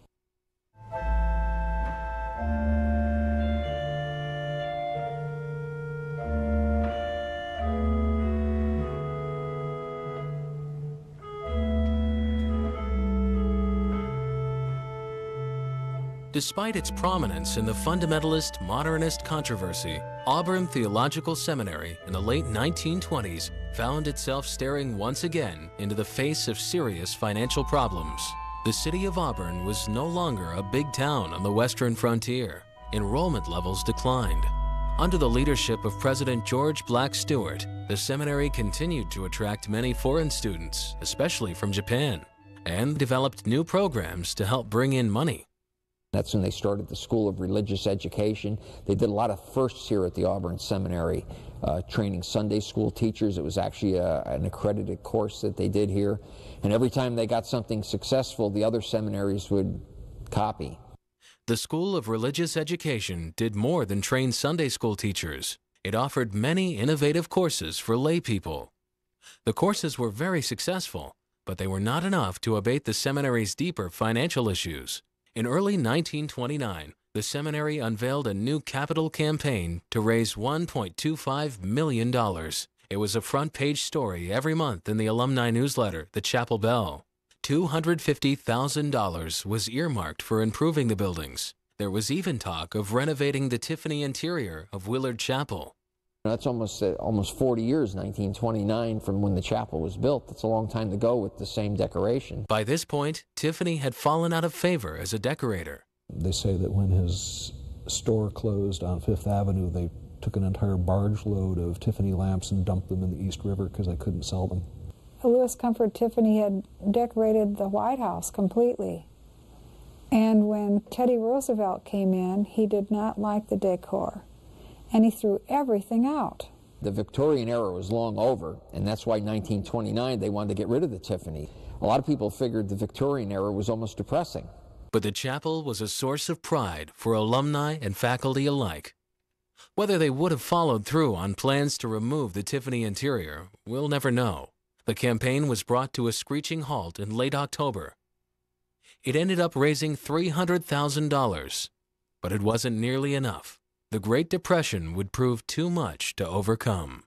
Despite its prominence in the fundamentalist modernist controversy, Auburn Theological Seminary in the late 1920s found itself staring once again into the face of serious financial problems. The city of Auburn was no longer a big town on the western frontier. Enrollment levels declined. Under the leadership of President George Black Stewart, the seminary continued to attract many foreign students, especially from Japan, and developed new programs to help bring in money. That's when they started the School of Religious Education. They did a lot of firsts here at the Auburn Seminary, uh, training Sunday school teachers. It was actually a, an accredited course that they did here. And every time they got something successful, the other seminaries would copy. The School of Religious Education did more than train Sunday school teachers. It offered many innovative courses for lay people. The courses were very successful, but they were not enough to abate the seminary's deeper financial issues. In early 1929, the seminary unveiled a new capital campaign to raise $1.25 million. It was a front page story every month in the alumni newsletter, The Chapel Bell. $250,000 was earmarked for improving the buildings. There was even talk of renovating the Tiffany interior of Willard Chapel. That's almost uh, almost 40 years, 1929, from when the chapel was built. That's a long time to go with the same decoration. By this point, Tiffany had fallen out of favor as a decorator. They say that when his store closed on Fifth Avenue, they took an entire barge load of Tiffany lamps and dumped them in the East River because they couldn't sell them. Louis Comfort Tiffany had decorated the White House completely. And when Teddy Roosevelt came in, he did not like the decor, and he threw everything out. The Victorian era was long over, and that's why 1929 they wanted to get rid of the Tiffany. A lot of people figured the Victorian era was almost depressing. But the chapel was a source of pride for alumni and faculty alike. Whether they would have followed through on plans to remove the Tiffany interior, we'll never know. The campaign was brought to a screeching halt in late October. It ended up raising $300,000, but it wasn't nearly enough. The Great Depression would prove too much to overcome.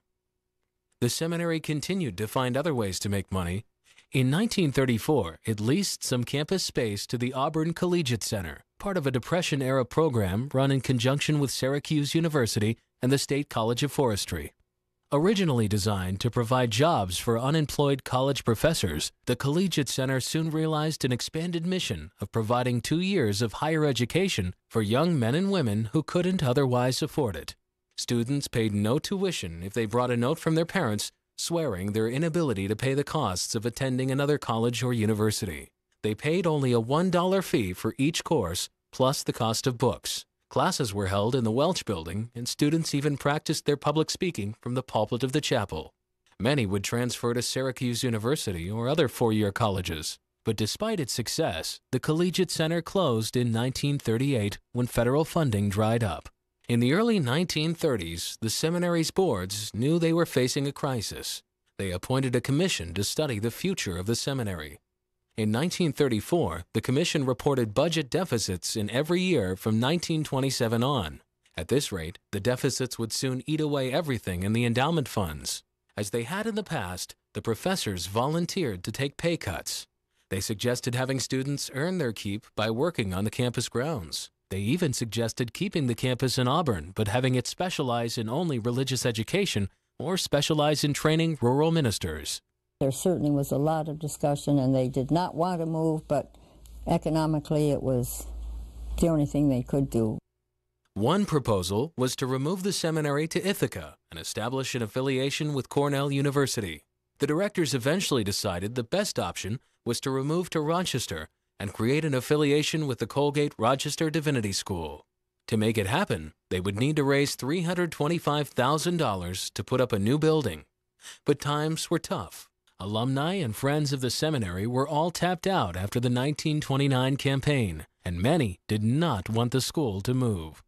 The seminary continued to find other ways to make money. In 1934, it leased some campus space to the Auburn Collegiate Center, part of a Depression era program run in conjunction with Syracuse University and the State College of Forestry. Originally designed to provide jobs for unemployed college professors, the Collegiate Center soon realized an expanded mission of providing two years of higher education for young men and women who couldn't otherwise afford it. Students paid no tuition if they brought a note from their parents swearing their inability to pay the costs of attending another college or university. They paid only a $1 fee for each course, plus the cost of books. Classes were held in the Welch Building, and students even practiced their public speaking from the pulpit of the chapel. Many would transfer to Syracuse University or other four year colleges. But despite its success, the Collegiate Center closed in 1938 when federal funding dried up. In the early 1930s, the seminary's boards knew they were facing a crisis. They appointed a commission to study the future of the seminary. In 1934, the Commission reported budget deficits in every year from 1927 on. At this rate, the deficits would soon eat away everything in the endowment funds. As they had in the past, the professors volunteered to take pay cuts. They suggested having students earn their keep by working on the campus grounds. They even suggested keeping the campus in Auburn, but having it specialize in only religious education or specialize in training rural ministers. There certainly was a lot of discussion, and they did not want to move, but economically it was the only thing they could do. One proposal was to remove the seminary to Ithaca and establish an affiliation with Cornell University. The directors eventually decided the best option was to remove to Rochester and create an affiliation with the Colgate Rochester Divinity School. To make it happen, they would need to raise $325,000 to put up a new building. But times were tough. Alumni and friends of the seminary were all tapped out after the 1929 campaign, and many did not want the school to move.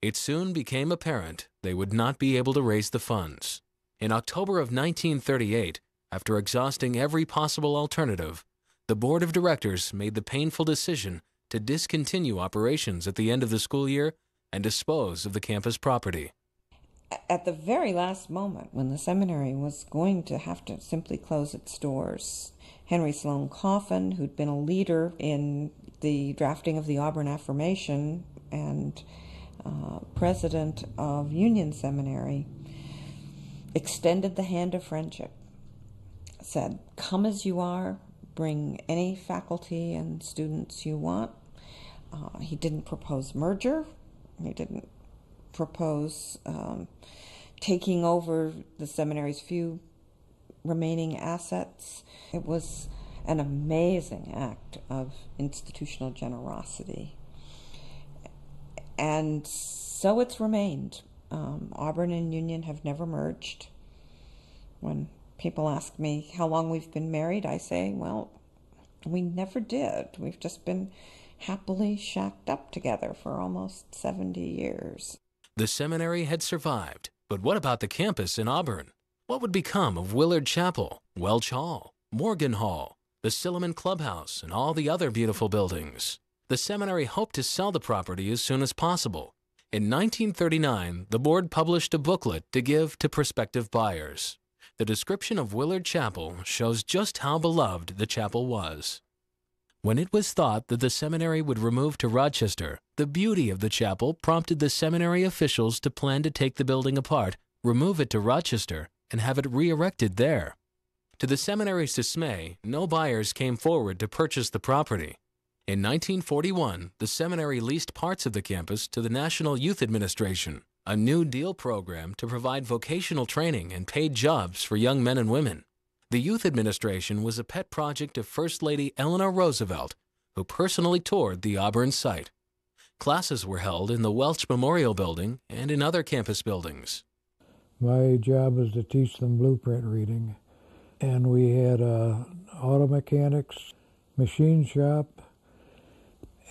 It soon became apparent they would not be able to raise the funds. In October of 1938, after exhausting every possible alternative, the board of directors made the painful decision to discontinue operations at the end of the school year and dispose of the campus property at the very last moment when the seminary was going to have to simply close its doors, Henry Sloane Coffin, who'd been a leader in the drafting of the Auburn Affirmation and uh, president of Union Seminary, extended the hand of friendship, said, Come as you are, bring any faculty and students you want. Uh, he didn't propose merger, he didn't propose um, taking over the seminary's few remaining assets. It was an amazing act of institutional generosity. And so it's remained. Um, Auburn and Union have never merged. When people ask me how long we've been married, I say, well, we never did. We've just been happily shacked up together for almost 70 years. The seminary had survived, but what about the campus in Auburn? What would become of Willard Chapel, Welch Hall, Morgan Hall, the Silliman Clubhouse, and all the other beautiful buildings? The seminary hoped to sell the property as soon as possible. In 1939, the board published a booklet to give to prospective buyers. The description of Willard Chapel shows just how beloved the chapel was. When it was thought that the seminary would remove to Rochester, the beauty of the chapel prompted the seminary officials to plan to take the building apart, remove it to Rochester, and have it re erected there. To the seminary's dismay, no buyers came forward to purchase the property. In 1941, the seminary leased parts of the campus to the National Youth Administration, a New Deal program to provide vocational training and paid jobs for young men and women. The Youth Administration was a pet project of First Lady Eleanor Roosevelt, who personally toured the Auburn site. Classes were held in the Welch Memorial Building and in other campus buildings. My job was to teach them blueprint reading, and we had uh, auto mechanics, machine shop,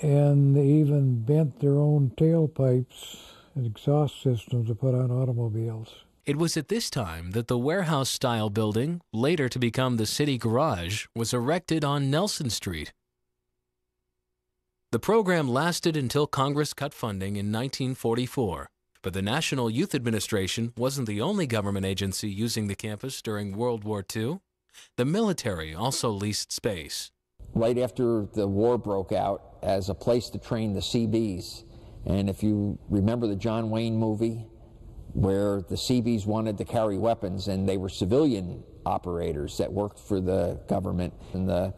and they even bent their own tailpipes and exhaust systems to put on automobiles. It was at this time that the warehouse style building, later to become the city garage, was erected on Nelson Street. The program lasted until Congress cut funding in 1944, but the National Youth Administration wasn't the only government agency using the campus during World War II. The military also leased space. Right after the war broke out, as a place to train the Seabees, and if you remember the John Wayne movie, where the Seabees wanted to carry weapons and they were civilian operators that worked for the government. And the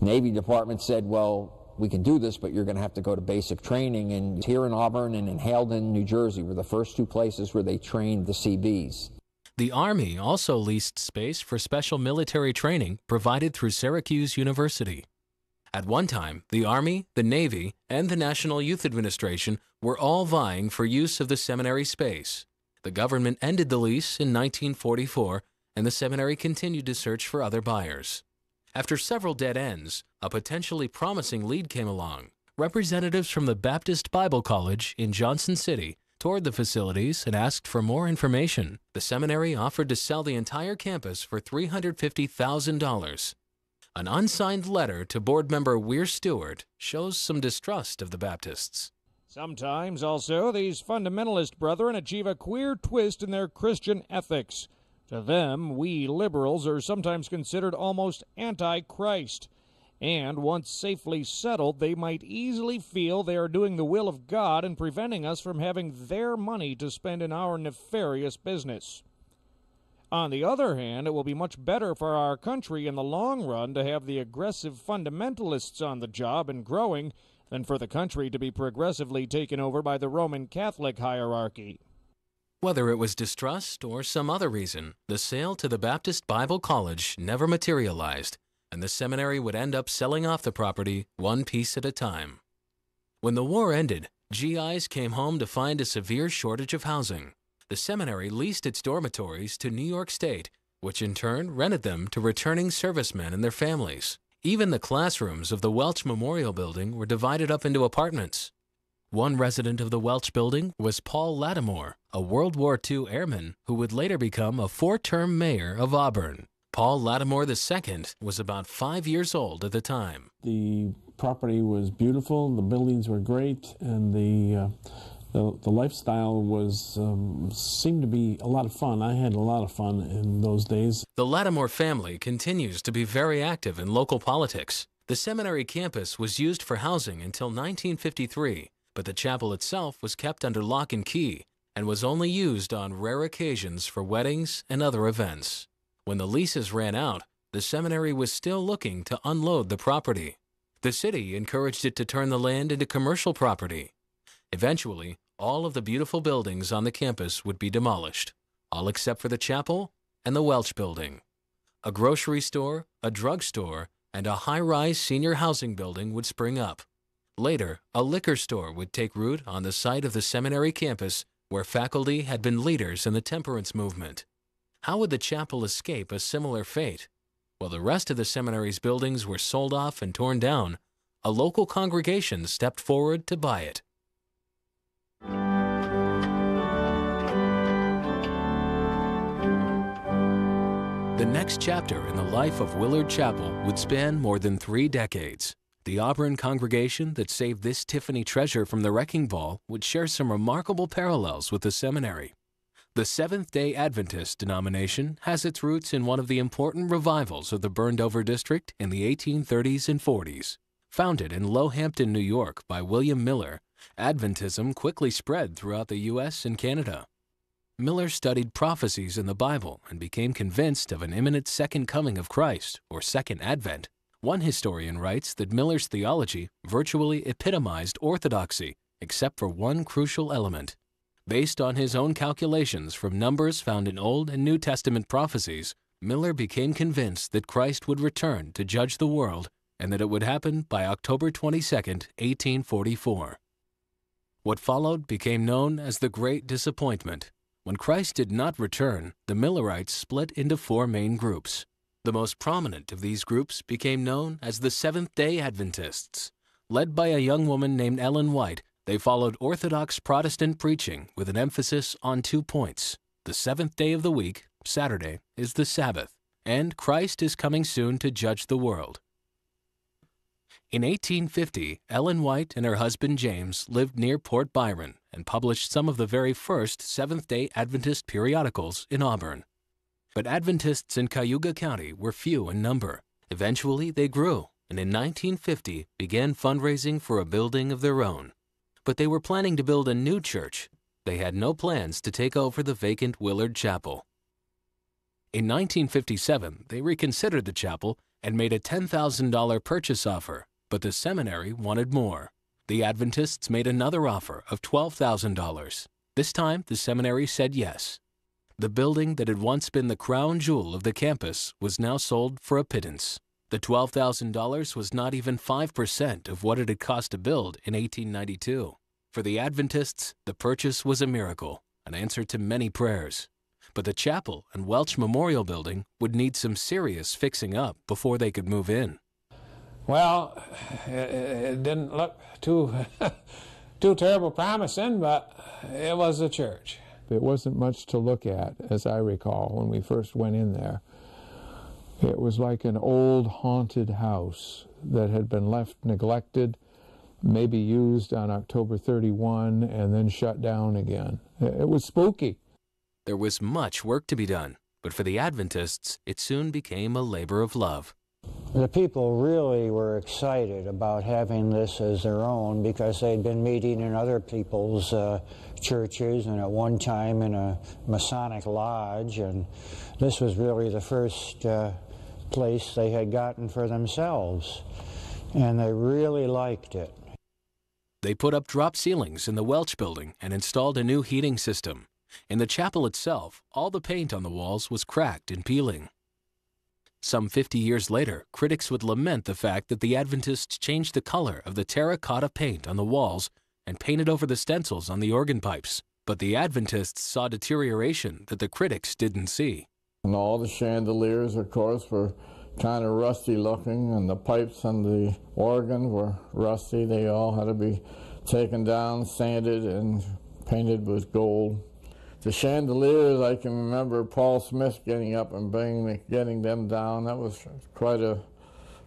Navy Department said, well, we can do this, but you're going to have to go to basic training. And here in Auburn and in Haledon, New Jersey were the first two places where they trained the Seabees. The Army also leased space for special military training provided through Syracuse University. At one time, the Army, the Navy, and the National Youth Administration were all vying for use of the seminary space. The government ended the lease in 1944, and the seminary continued to search for other buyers. After several dead ends, a potentially promising lead came along. Representatives from the Baptist Bible College in Johnson City toured the facilities and asked for more information. The seminary offered to sell the entire campus for $350,000. An unsigned letter to board member Weir Stewart shows some distrust of the Baptists. Sometimes, also, these fundamentalist brethren achieve a queer twist in their Christian ethics. To them, we liberals are sometimes considered almost anti Christ. And once safely settled, they might easily feel they are doing the will of God and preventing us from having their money to spend in our nefarious business. On the other hand, it will be much better for our country in the long run to have the aggressive fundamentalists on the job and growing than for the country to be progressively taken over by the Roman Catholic hierarchy. Whether it was distrust or some other reason, the sale to the Baptist Bible College never materialized, and the seminary would end up selling off the property one piece at a time. When the war ended, GIs came home to find a severe shortage of housing. The seminary leased its dormitories to New York State, which in turn rented them to returning servicemen and their families. Even the classrooms of the Welch Memorial Building were divided up into apartments. One resident of the Welch Building was Paul Lattimore, a World War II airman who would later become a four term mayor of Auburn. Paul Lattimore II was about five years old at the time. The property was beautiful, the buildings were great, and the uh, the, the lifestyle was um, seemed to be a lot of fun. I had a lot of fun in those days. The Lattimore family continues to be very active in local politics. The seminary campus was used for housing until 1953, but the chapel itself was kept under lock and key and was only used on rare occasions for weddings and other events. When the leases ran out, the seminary was still looking to unload the property. The city encouraged it to turn the land into commercial property. Eventually, all of the beautiful buildings on the campus would be demolished, all except for the chapel and the Welch building. A grocery store, a drugstore, and a high rise senior housing building would spring up. Later, a liquor store would take root on the site of the seminary campus where faculty had been leaders in the temperance movement. How would the chapel escape a similar fate? While the rest of the seminary's buildings were sold off and torn down, a local congregation stepped forward to buy it. The next chapter in the life of Willard Chapel would span more than three decades. The Auburn congregation that saved this Tiffany treasure from the wrecking ball would share some remarkable parallels with the seminary. The Seventh day Adventist denomination has its roots in one of the important revivals of the burned over district in the 1830s and 40s. Founded in Lowhampton, New York by William Miller, Adventism quickly spread throughout the U.S. and Canada. Miller studied prophecies in the Bible and became convinced of an imminent second coming of Christ, or second advent. One historian writes that Miller's theology virtually epitomized orthodoxy, except for one crucial element. Based on his own calculations from numbers found in Old and New Testament prophecies, Miller became convinced that Christ would return to judge the world and that it would happen by October 22, 1844. What followed became known as the Great Disappointment. When Christ did not return, the Millerites split into four main groups. The most prominent of these groups became known as the Seventh day Adventists. Led by a young woman named Ellen White, they followed Orthodox Protestant preaching with an emphasis on two points. The seventh day of the week, Saturday, is the Sabbath, and Christ is coming soon to judge the world. In 1850, Ellen White and her husband James lived near Port Byron and published some of the very first Seventh day Adventist periodicals in Auburn. But Adventists in Cayuga County were few in number. Eventually, they grew, and in 1950 began fundraising for a building of their own. But they were planning to build a new church. They had no plans to take over the vacant Willard Chapel. In 1957, they reconsidered the chapel and made a $10,000 purchase offer but the seminary wanted more. The Adventists made another offer of $12,000. This time, the seminary said yes. The building that had once been the crown jewel of the campus was now sold for a pittance. The $12,000 was not even 5% of what it had cost to build in 1892. For the Adventists, the purchase was a miracle, an answer to many prayers. But the chapel and Welch Memorial Building would need some serious fixing up before they could move in. Well, it, it didn't look too too terrible promising, but it was a church. It wasn't much to look at, as I recall, when we first went in there. It was like an old haunted house that had been left neglected, maybe used on October 31 and then shut down again. It was spooky. There was much work to be done, but for the Adventists, it soon became a labor of love. The people really were excited about having this as their own because they'd been meeting in other people's uh, churches and at one time in a Masonic lodge, and this was really the first uh, place they had gotten for themselves, and they really liked it. They put up drop ceilings in the Welch building and installed a new heating system. In the chapel itself, all the paint on the walls was cracked and peeling. Some 50 years later, critics would lament the fact that the Adventists changed the color of the terracotta paint on the walls and painted over the stencils on the organ pipes. But the Adventists saw deterioration that the critics didn't see. And all the chandeliers, of course, were kind of rusty looking, and the pipes on the organ were rusty. They all had to be taken down, sanded, and painted with gold the chandeliers, I can remember Paul Smith getting up and bringing, getting them down. That was quite a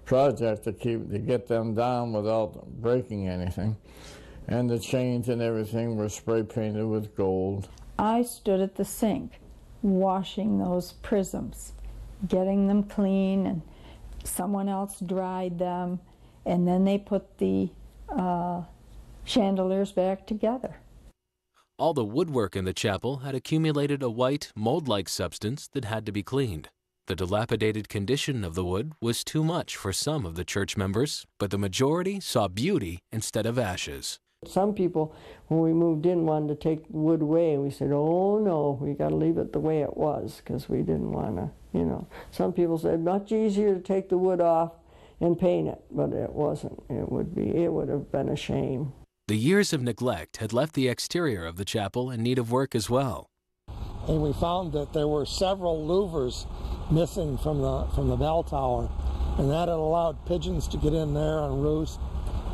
project to keep to get them down without breaking anything. And the chains and everything were spray painted with gold. I stood at the sink washing those prisms, getting them clean, and someone else dried them, and then they put the uh, chandeliers back together. All the woodwork in the chapel had accumulated a white, mold like substance that had to be cleaned. The dilapidated condition of the wood was too much for some of the church members, but the majority saw beauty instead of ashes. Some people, when we moved in, wanted to take wood away, and we said, "Oh no, we got to leave it the way it was," because we didn't want to, you know. Some people said much easier to take the wood off and paint it, but it wasn't. It would be. It would have been a shame. The years of neglect had left the exterior of the chapel in need of work as well. And we found that there were several louvers missing from the from the bell tower, and that had allowed pigeons to get in there and roost.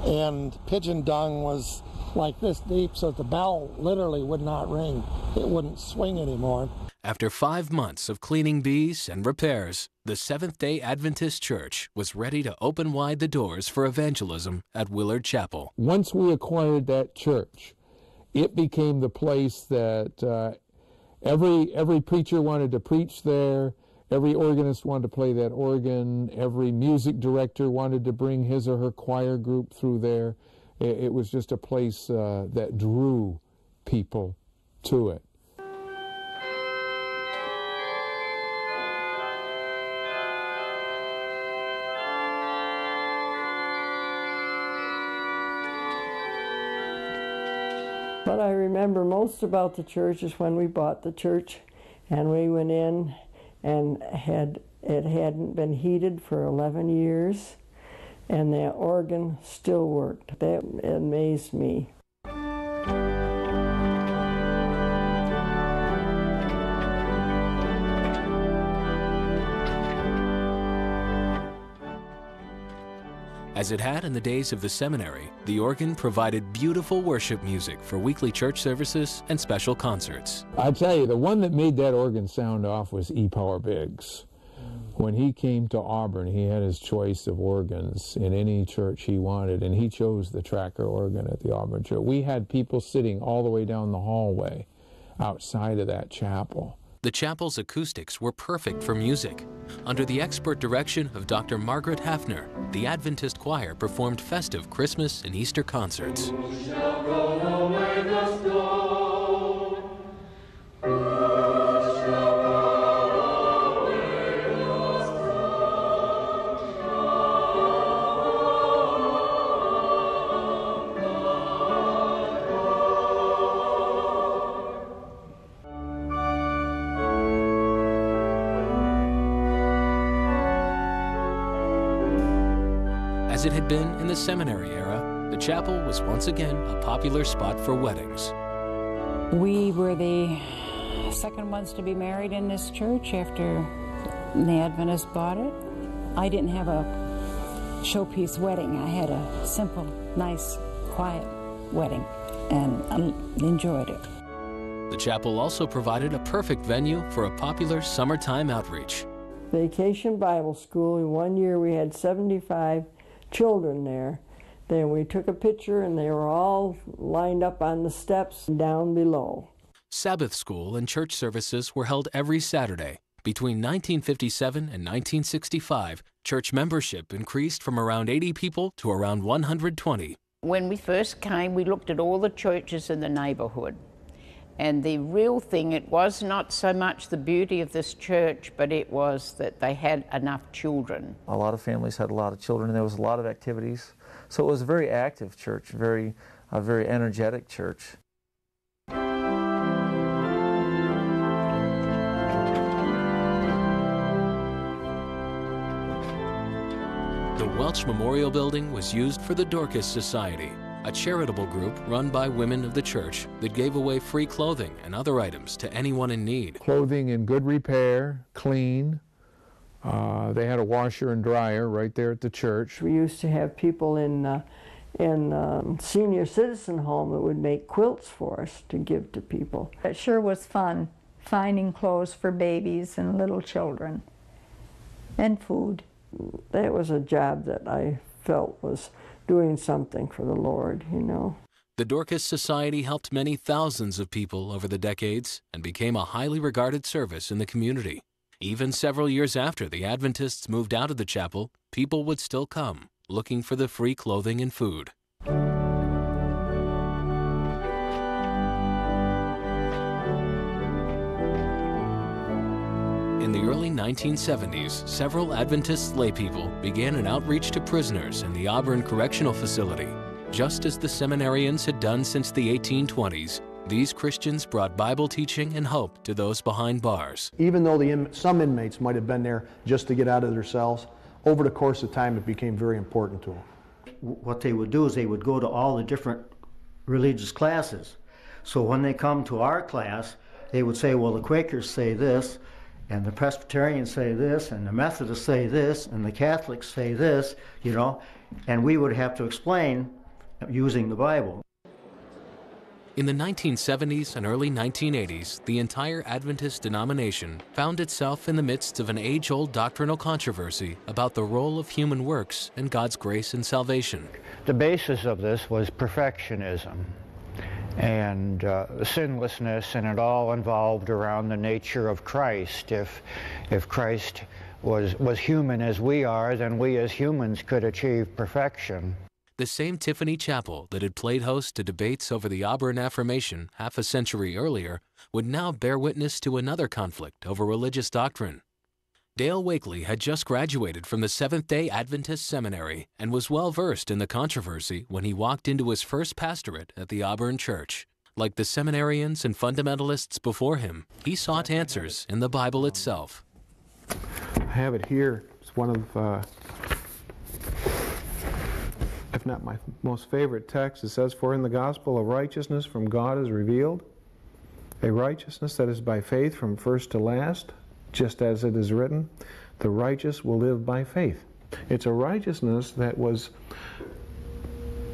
And pigeon dung was like this deep, so the bell literally would not ring. It wouldn't swing anymore. After five months of cleaning bees and repairs, the Seventh day Adventist Church was ready to open wide the doors for evangelism at Willard Chapel. Once we acquired that church, it became the place that uh, every, every preacher wanted to preach there. Every organist wanted to play that organ. Every music director wanted to bring his or her choir group through there. It, it was just a place uh, that drew people to it. Remember most about the church is when we bought the church and we went in and had it hadn't been heated for 11 years and the organ still worked. That amazed me. As it had in the days of the seminary, the organ provided beautiful worship music for weekly church services and special concerts. I tell you, the one that made that organ sound off was E. Power Biggs. When he came to Auburn, he had his choice of organs in any church he wanted, and he chose the Tracker organ at the Auburn Church. We had people sitting all the way down the hallway outside of that chapel. The chapel's acoustics were perfect for music. Under the expert direction of Dr. Margaret Hafner, the Adventist choir performed festive Christmas and Easter concerts. As it had been in the seminary era, the chapel was once again a popular spot for weddings. We were the second ones to be married in this church after the Adventists bought it. I didn't have a showpiece wedding. I had a simple, nice, quiet wedding, and I enjoyed it. The chapel also provided a perfect venue for a popular summertime outreach. Vacation Bible School. In one year we had 75 children there. Then we took a picture and they were all lined up on the steps down below. Sabbath school and church services were held every Saturday. Between 1957 and 1965, church membership increased from around 80 people to around 120. When we first came, we looked at all the churches in the neighborhood. And the real thing, it was not so much the beauty of this church, but it was that they had enough children. A lot of families had a lot of children, and there was a lot of activities. So it was a very active church, very, a very energetic church. The Welch Memorial Building was used for the Dorcas Society, a charitable group run by women of the church that gave away free clothing and other items to anyone in need. Clothing in good repair, clean. Uh, they had a washer and dryer right there at the church. We used to have people in uh, in um, senior citizen home that would make quilts for us to give to people. It sure was fun finding clothes for babies and little children and food. That was a job that I felt was doing something for the Lord, you know. The Dorcas Society helped many thousands of people over the decades and became a highly regarded service in the community. Even several years after the Adventists moved out of the chapel, people would still come, looking for the free clothing and food. In the early 1970s, several Adventist laypeople began an outreach to prisoners in the Auburn Correctional Facility. Just as the seminarians had done since the 1820s, these Christians brought Bible teaching and hope to those behind bars. Even though the in, some inmates might have been there just to get out of their cells, over the course of time it became very important to them. What they would do is they would go to all the different religious classes. So when they come to our class, they would say, well, the Quakers say this, and the Presbyterians say this, and the Methodists say this, and the Catholics say this, you know, and we would have to explain using the Bible. In the 1970s and early 1980s, the entire Adventist denomination found itself in the midst of an age old doctrinal controversy about the role of human works and God's grace and salvation. The basis of this was perfectionism and uh, sinlessness, and it all involved around the nature of Christ. If, if Christ was, was human as we are, then we as humans could achieve perfection. The same Tiffany Chapel that had played host to debates over the Auburn Affirmation half a century earlier would now bear witness to another conflict over religious doctrine. Dale Wakely had just graduated from the Seventh day Adventist Seminary and was well versed in the controversy when he walked into his first pastorate at the Auburn Church. Like the seminarians and fundamentalists before him, he sought answers in the Bible itself. I have it here. It's one of, uh, if not my most favorite text. It says, For in the gospel a righteousness from God is revealed, a righteousness that is by faith from first to last, just as it is written, the righteous will live by faith. It's a righteousness that was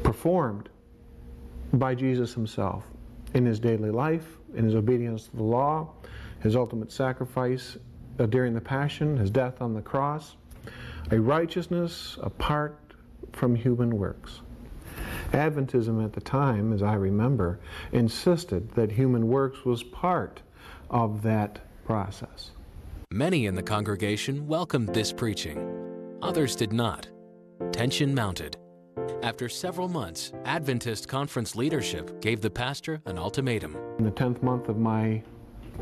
performed by Jesus himself in his daily life, in his obedience to the law, his ultimate sacrifice uh, during the Passion, his death on the cross, a righteousness apart from human works. Adventism at the time, as I remember, insisted that human works was part of that process. Many in the congregation welcomed this preaching. Others did not. Tension mounted. After several months, Adventist conference leadership gave the pastor an ultimatum. In the 10th month of my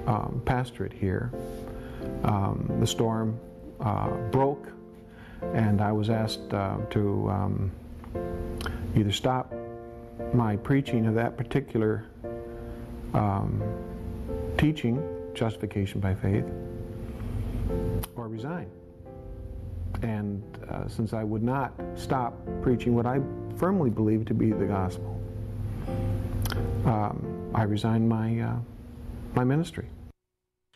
um, pastorate here, um, the storm uh, broke, and I was asked uh, to um, either stop my preaching of that particular um, teaching, justification by faith, or resign. And uh, since I would not stop preaching what I firmly believe to be the gospel, um, I resigned my, uh, my ministry.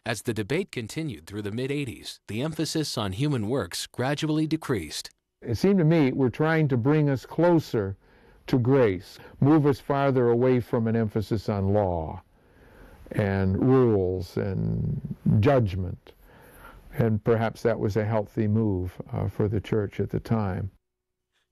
As the debate continued through the mid 80s, the emphasis on human works gradually decreased. It seemed to me we're trying to bring us closer to grace, move us farther away from an emphasis on law and rules and judgment. And perhaps that was a healthy move uh, for the church at the time.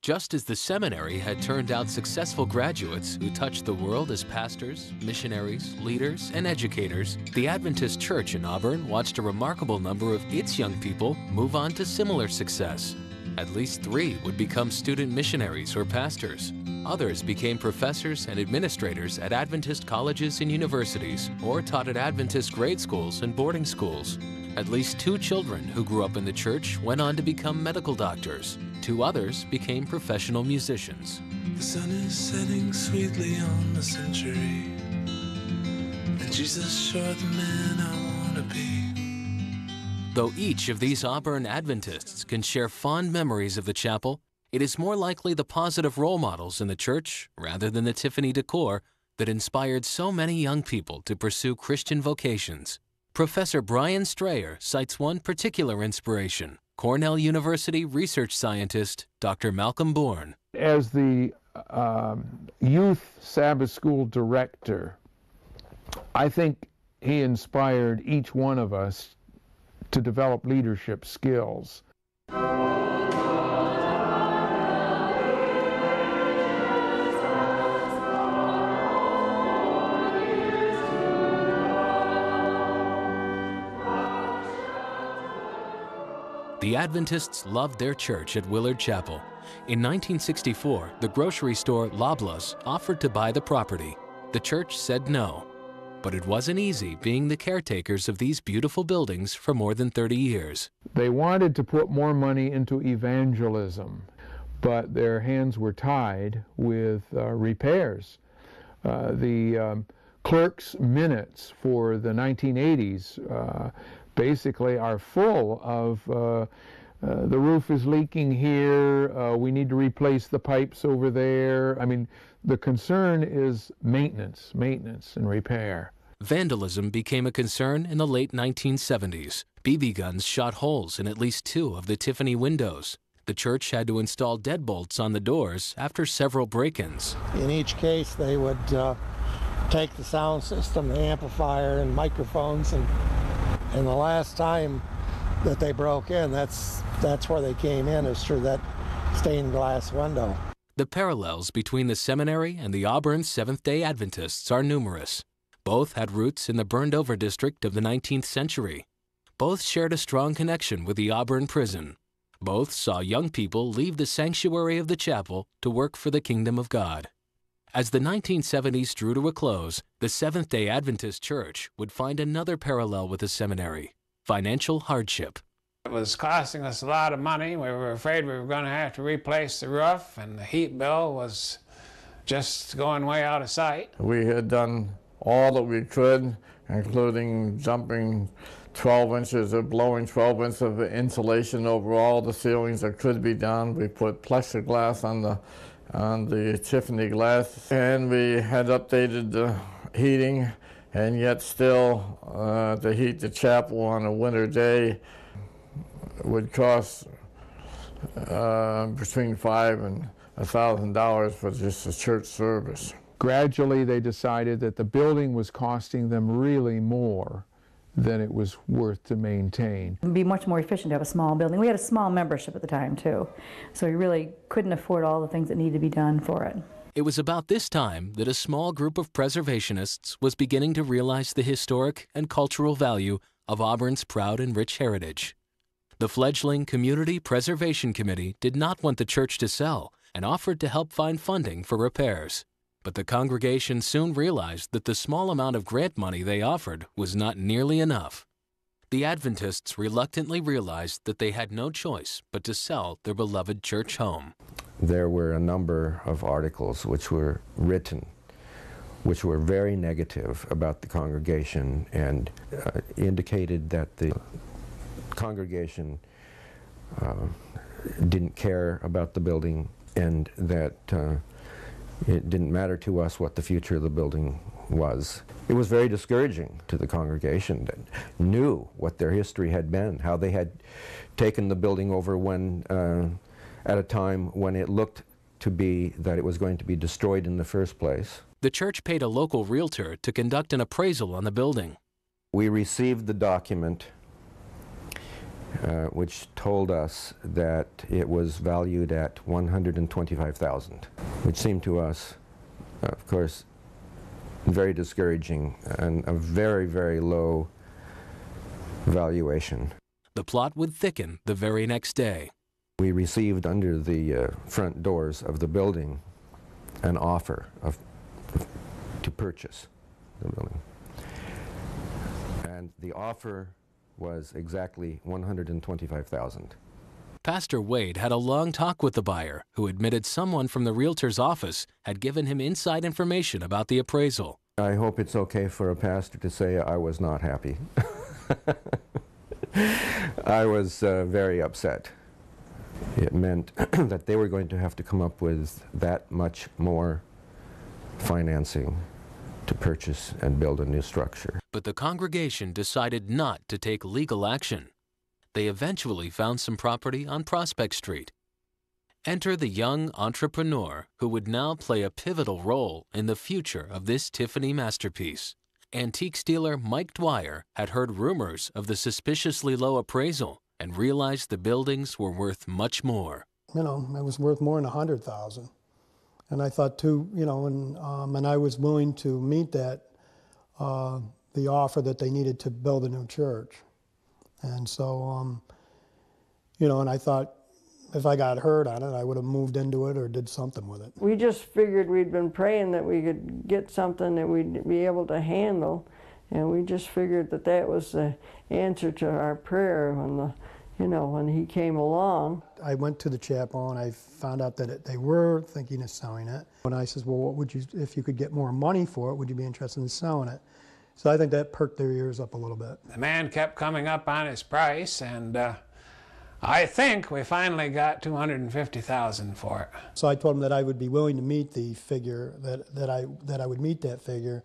Just as the seminary had turned out successful graduates who touched the world as pastors, missionaries, leaders, and educators, the Adventist Church in Auburn watched a remarkable number of its young people move on to similar success. At least three would become student missionaries or pastors. Others became professors and administrators at Adventist colleges and universities, or taught at Adventist grade schools and boarding schools. At least two children who grew up in the church went on to become medical doctors. Two others became professional musicians. The sun is setting sweetly on the century. And Jesus sure the man I want to be. Though each of these Auburn Adventists can share fond memories of the chapel, it is more likely the positive role models in the church, rather than the Tiffany decor, that inspired so many young people to pursue Christian vocations. Professor Brian Strayer cites one particular inspiration Cornell University research scientist Dr. Malcolm Bourne. As the um, youth Sabbath school director, I think he inspired each one of us to develop leadership skills. The Adventists loved their church at Willard Chapel. In 1964, the grocery store Loblaws offered to buy the property. The church said no. But it wasn't easy being the caretakers of these beautiful buildings for more than 30 years. They wanted to put more money into evangelism, but their hands were tied with uh, repairs. Uh, the um, clerk's minutes for the 1980s uh, basically are full of uh, uh, the roof is leaking here, uh, we need to replace the pipes over there. I mean, the concern is maintenance, maintenance and repair. Vandalism became a concern in the late 1970s. BB guns shot holes in at least two of the Tiffany windows. The church had to install deadbolts on the doors after several break ins. In each case, they would uh, take the sound system, the amplifier, and microphones, and, and the last time that they broke in, that's, that's where they came in, is through that stained glass window. The parallels between the seminary and the Auburn Seventh day Adventists are numerous. Both had roots in the burned over district of the 19th century. Both shared a strong connection with the Auburn prison. Both saw young people leave the sanctuary of the chapel to work for the kingdom of God. As the 1970s drew to a close, the Seventh day Adventist Church would find another parallel with the seminary financial hardship. It was costing us a lot of money. We were afraid we were going to have to replace the roof, and the heat bill was just going way out of sight. We had done all that we could, including jumping 12 inches or blowing 12 inches of insulation over all the ceilings that could be done. We put plexiglass on the on the Tiffany glass, and we had updated the heating, and yet still uh, to heat the chapel on a winter day would cost uh, between five and a thousand dollars for just a church service. Gradually, they decided that the building was costing them really more than it was worth to maintain. It would be much more efficient to have a small building. We had a small membership at the time, too, so we really couldn't afford all the things that needed to be done for it. It was about this time that a small group of preservationists was beginning to realize the historic and cultural value of Auburn's proud and rich heritage. The fledgling Community Preservation Committee did not want the church to sell and offered to help find funding for repairs. But the congregation soon realized that the small amount of grant money they offered was not nearly enough. The Adventists reluctantly realized that they had no choice but to sell their beloved church home. There were a number of articles which were written which were very negative about the congregation and uh, indicated that the congregation uh, didn't care about the building and that uh, it didn't matter to us what the future of the building was. It was very discouraging to the congregation that knew what their history had been, how they had taken the building over when, uh, at a time when it looked to be that it was going to be destroyed in the first place. The church paid a local realtor to conduct an appraisal on the building. We received the document uh, which told us that it was valued at 125,000, which seemed to us, uh, of course, very discouraging and a very, very low valuation. The plot would thicken the very next day. We received under the uh, front doors of the building an offer of, to purchase the building. And the offer was exactly 125,000. Pastor Wade had a long talk with the buyer, who admitted someone from the realtor's office had given him inside information about the appraisal. I hope it's okay for a pastor to say I was not happy. I was uh, very upset. It meant that they were going to have to come up with that much more financing to purchase and build a new structure. But the congregation decided not to take legal action. They eventually found some property on Prospect Street. Enter the young entrepreneur who would now play a pivotal role in the future of this Tiffany masterpiece. Antiques dealer Mike Dwyer had heard rumors of the suspiciously low appraisal and realized the buildings were worth much more. You know, it was worth more than a hundred thousand. And I thought too, you know, and, um, and I was willing to meet that, uh, the offer that they needed to build a new church. And so, um, you know, and I thought if I got hurt on it, I would have moved into it or did something with it. We just figured we'd been praying that we could get something that we'd be able to handle. And we just figured that that was the answer to our prayer when the, you know, when he came along. I went to the chapel and I found out that it, they were thinking of selling it. And I says, well, what would you, if you could get more money for it, would you be interested in selling it? So I think that perked their ears up a little bit. The man kept coming up on his price, and uh, I think we finally got 250,000 for it. So I told him that I would be willing to meet the figure that, that I that I would meet that figure,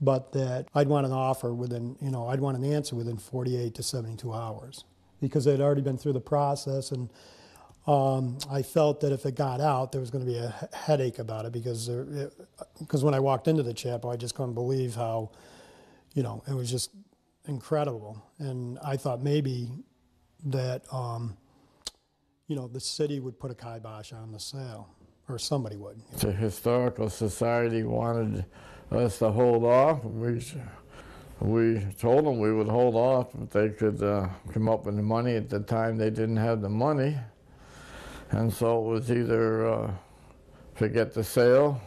but that I'd want an offer within you know I'd want an answer within 48 to 72 hours because they'd already been through the process and. Um, I felt that if it got out, there was going to be a headache about it because because when I walked into the chapel, I just couldn't believe how, you know, it was just incredible. And I thought maybe that um, you know the city would put a kibosh on the sale, or somebody would. The historical society wanted us to hold off. We we told them we would hold off, but they could uh, come up with the money. At the time, they didn't have the money, and so it was either uh, forget the sale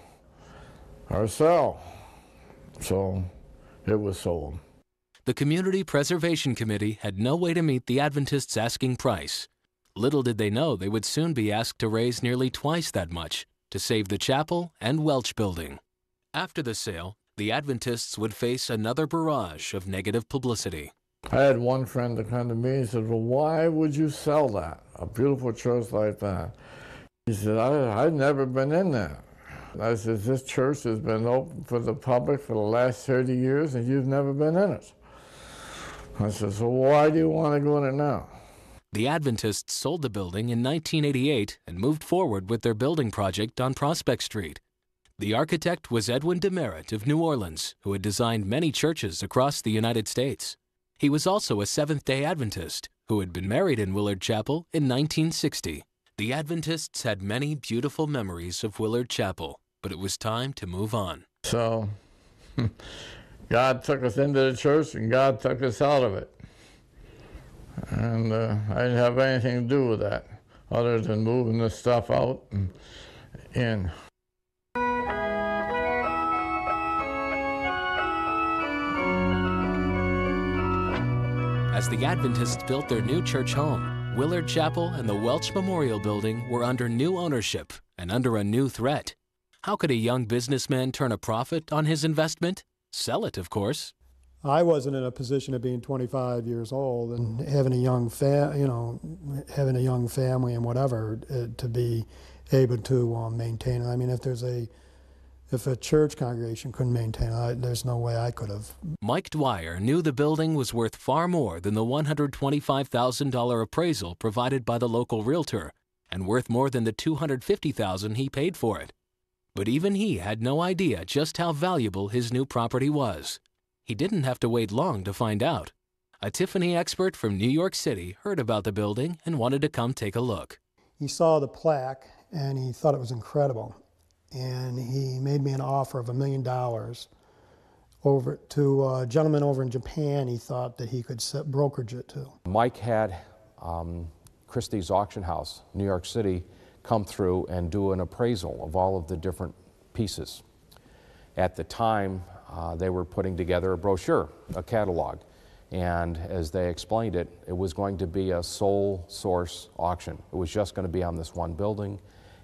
or sell. So it was sold. The Community Preservation Committee had no way to meet the Adventists' asking price. Little did they know they would soon be asked to raise nearly twice that much to save the chapel and Welch building. After the sale, the Adventists would face another barrage of negative publicity. I had one friend that come to me and said, Well, why would you sell that? A beautiful church like that. He said, I, I've never been in there. I said, This church has been open for the public for the last 30 years and you've never been in it. I said, So why do you want to go in it now? The Adventists sold the building in 1988 and moved forward with their building project on Prospect Street. The architect was Edwin Demerit of New Orleans, who had designed many churches across the United States. He was also a Seventh day Adventist who had been married in Willard Chapel in 1960. The Adventists had many beautiful memories of Willard Chapel, but it was time to move on. So God took us into the church and God took us out of it. And uh, I didn't have anything to do with that other than moving the stuff out and in. As the Adventists built their new church home, Willard Chapel and the Welch Memorial Building were under new ownership and under a new threat. How could a young businessman turn a profit on his investment? Sell it, of course. I wasn't in a position of being 25 years old and having a young fa- you know, having a young family and whatever uh, to be able to um, maintain it. I mean, if there's a if a church congregation couldn't maintain it, there's no way I could have. Mike Dwyer knew the building was worth far more than the $125,000 appraisal provided by the local realtor and worth more than the 250,000 he paid for it. But even he had no idea just how valuable his new property was. He didn't have to wait long to find out. A Tiffany expert from New York City heard about the building and wanted to come take a look. He saw the plaque and he thought it was incredible. And he made me an offer of a million dollars over to a gentleman over in Japan he thought that he could set brokerage it to. Mike had um, Christie's auction house, New York City, come through and do an appraisal of all of the different pieces. At the time, uh, they were putting together a brochure, a catalog, and as they explained it, it was going to be a sole source auction. It was just going to be on this one building,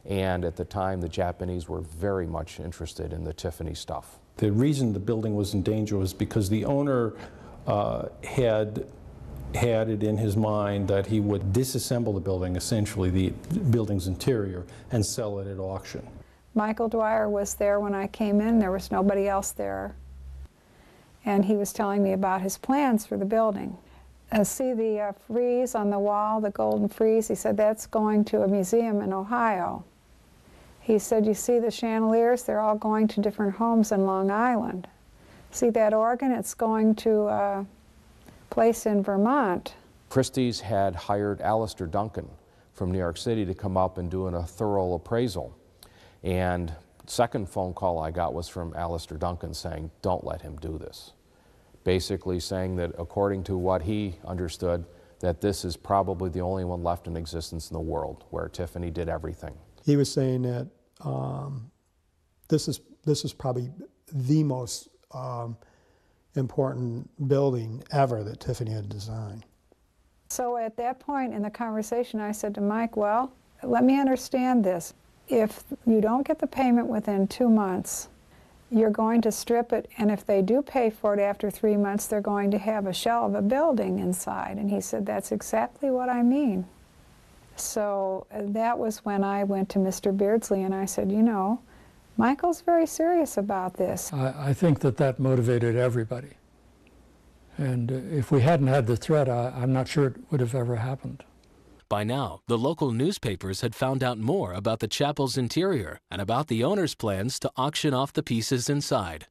and at the time, the Japanese were very much interested in the Tiffany stuff. The reason the building was in danger was because the owner uh, had had it in his mind that he would disassemble the building, essentially the building's interior, and sell it at auction. Michael Dwyer was there when I came in. There was nobody else there. And he was telling me about his plans for the building. Uh, see the uh, frieze on the wall, the golden frieze? He said that's going to a museum in Ohio. He said, you see the chandeliers? They're all going to different homes in Long Island. See that organ? It's going to a place in Vermont. Christie's had hired Alastair Duncan from New York City to come up and do a thorough appraisal. And second phone call I got was from Alastair Duncan saying, don't let him do this. Basically saying that according to what he understood, that this is probably the only one left in existence in the world where Tiffany did everything. He was saying that um, this is this is probably the most um, important building ever that Tiffany had designed. So at that point in the conversation, I said to Mike, well, let me understand this. If you don't get the payment within two months, you're going to strip it, and if they do pay for it after three months, they're going to have a shell of a building inside. And he said, That's exactly what I mean. So uh, that was when I went to Mr. Beardsley and I said, You know, Michael's very serious about this. I, I think that that motivated everybody. And uh, if we hadn't had the threat, I, I'm not sure it would have ever happened. By now, the local newspapers had found out more about the chapel's interior and about the owner's plans to auction off the pieces inside.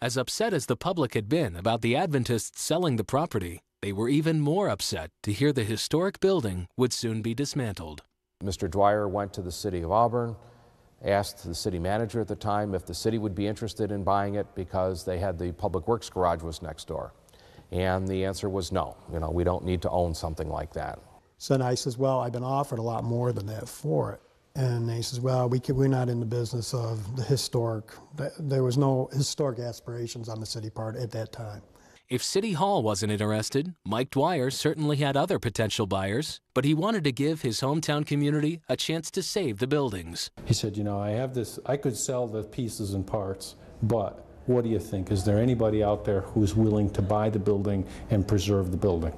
As upset as the public had been about the Adventists selling the property, they were even more upset to hear the historic building would soon be dismantled. Mr. Dwyer went to the city of Auburn, asked the city manager at the time if the city would be interested in buying it because they had the public works garage was next door. And the answer was no. You know, we don't need to own something like that. So then I says, well, I've been offered a lot more than that for it. And he says, well, we can, we're not in the business of the historic. There was no historic aspirations on the city part at that time. If City Hall wasn't interested, Mike Dwyer certainly had other potential buyers, but he wanted to give his hometown community a chance to save the buildings. He said, you know, I have this, I could sell the pieces and parts, but what do you think? Is there anybody out there who's willing to buy the building and preserve the building?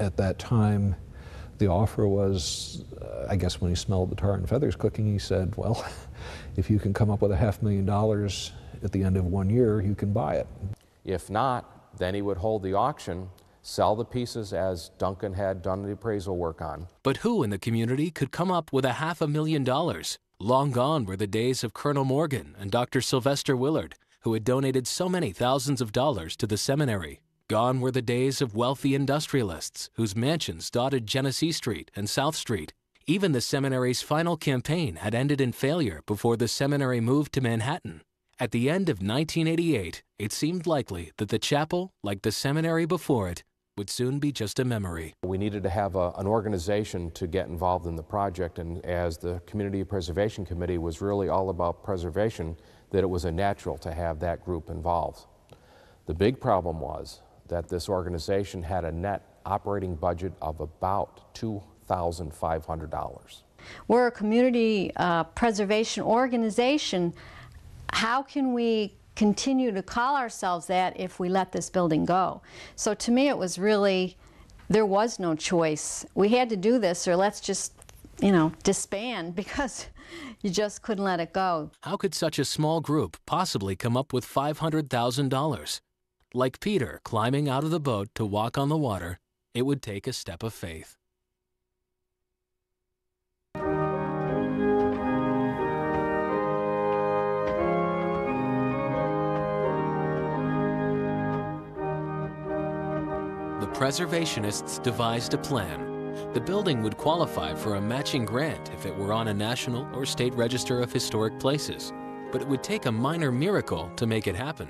At that time, the offer was, uh, I guess when he smelled the tar and feathers cooking, he said, well, if you can come up with a half million dollars at the end of one year, you can buy it. If not, then he would hold the auction, sell the pieces as Duncan had done the appraisal work on. But who in the community could come up with a half a million dollars? Long gone were the days of Colonel Morgan and Dr. Sylvester Willard, who had donated so many thousands of dollars to the seminary. Gone were the days of wealthy industrialists whose mansions dotted Genesee Street and South Street. Even the seminary's final campaign had ended in failure before the seminary moved to Manhattan. At the end of 1988, it seemed likely that the chapel, like the seminary before it, would soon be just a memory. We needed to have a, an organization to get involved in the project, and as the Community Preservation Committee was really all about preservation, that it was a natural to have that group involved. The big problem was that this organization had a net operating budget of about $2,500. We're a community uh, preservation organization. How can we continue to call ourselves that if we let this building go? So to me, it was really, there was no choice. We had to do this, or let's just, you know, disband because you just couldn't let it go. How could such a small group possibly come up with $500,000? Like Peter climbing out of the boat to walk on the water, it would take a step of faith. The preservationists devised a plan. The building would qualify for a matching grant if it were on a national or state register of historic places, but it would take a minor miracle to make it happen.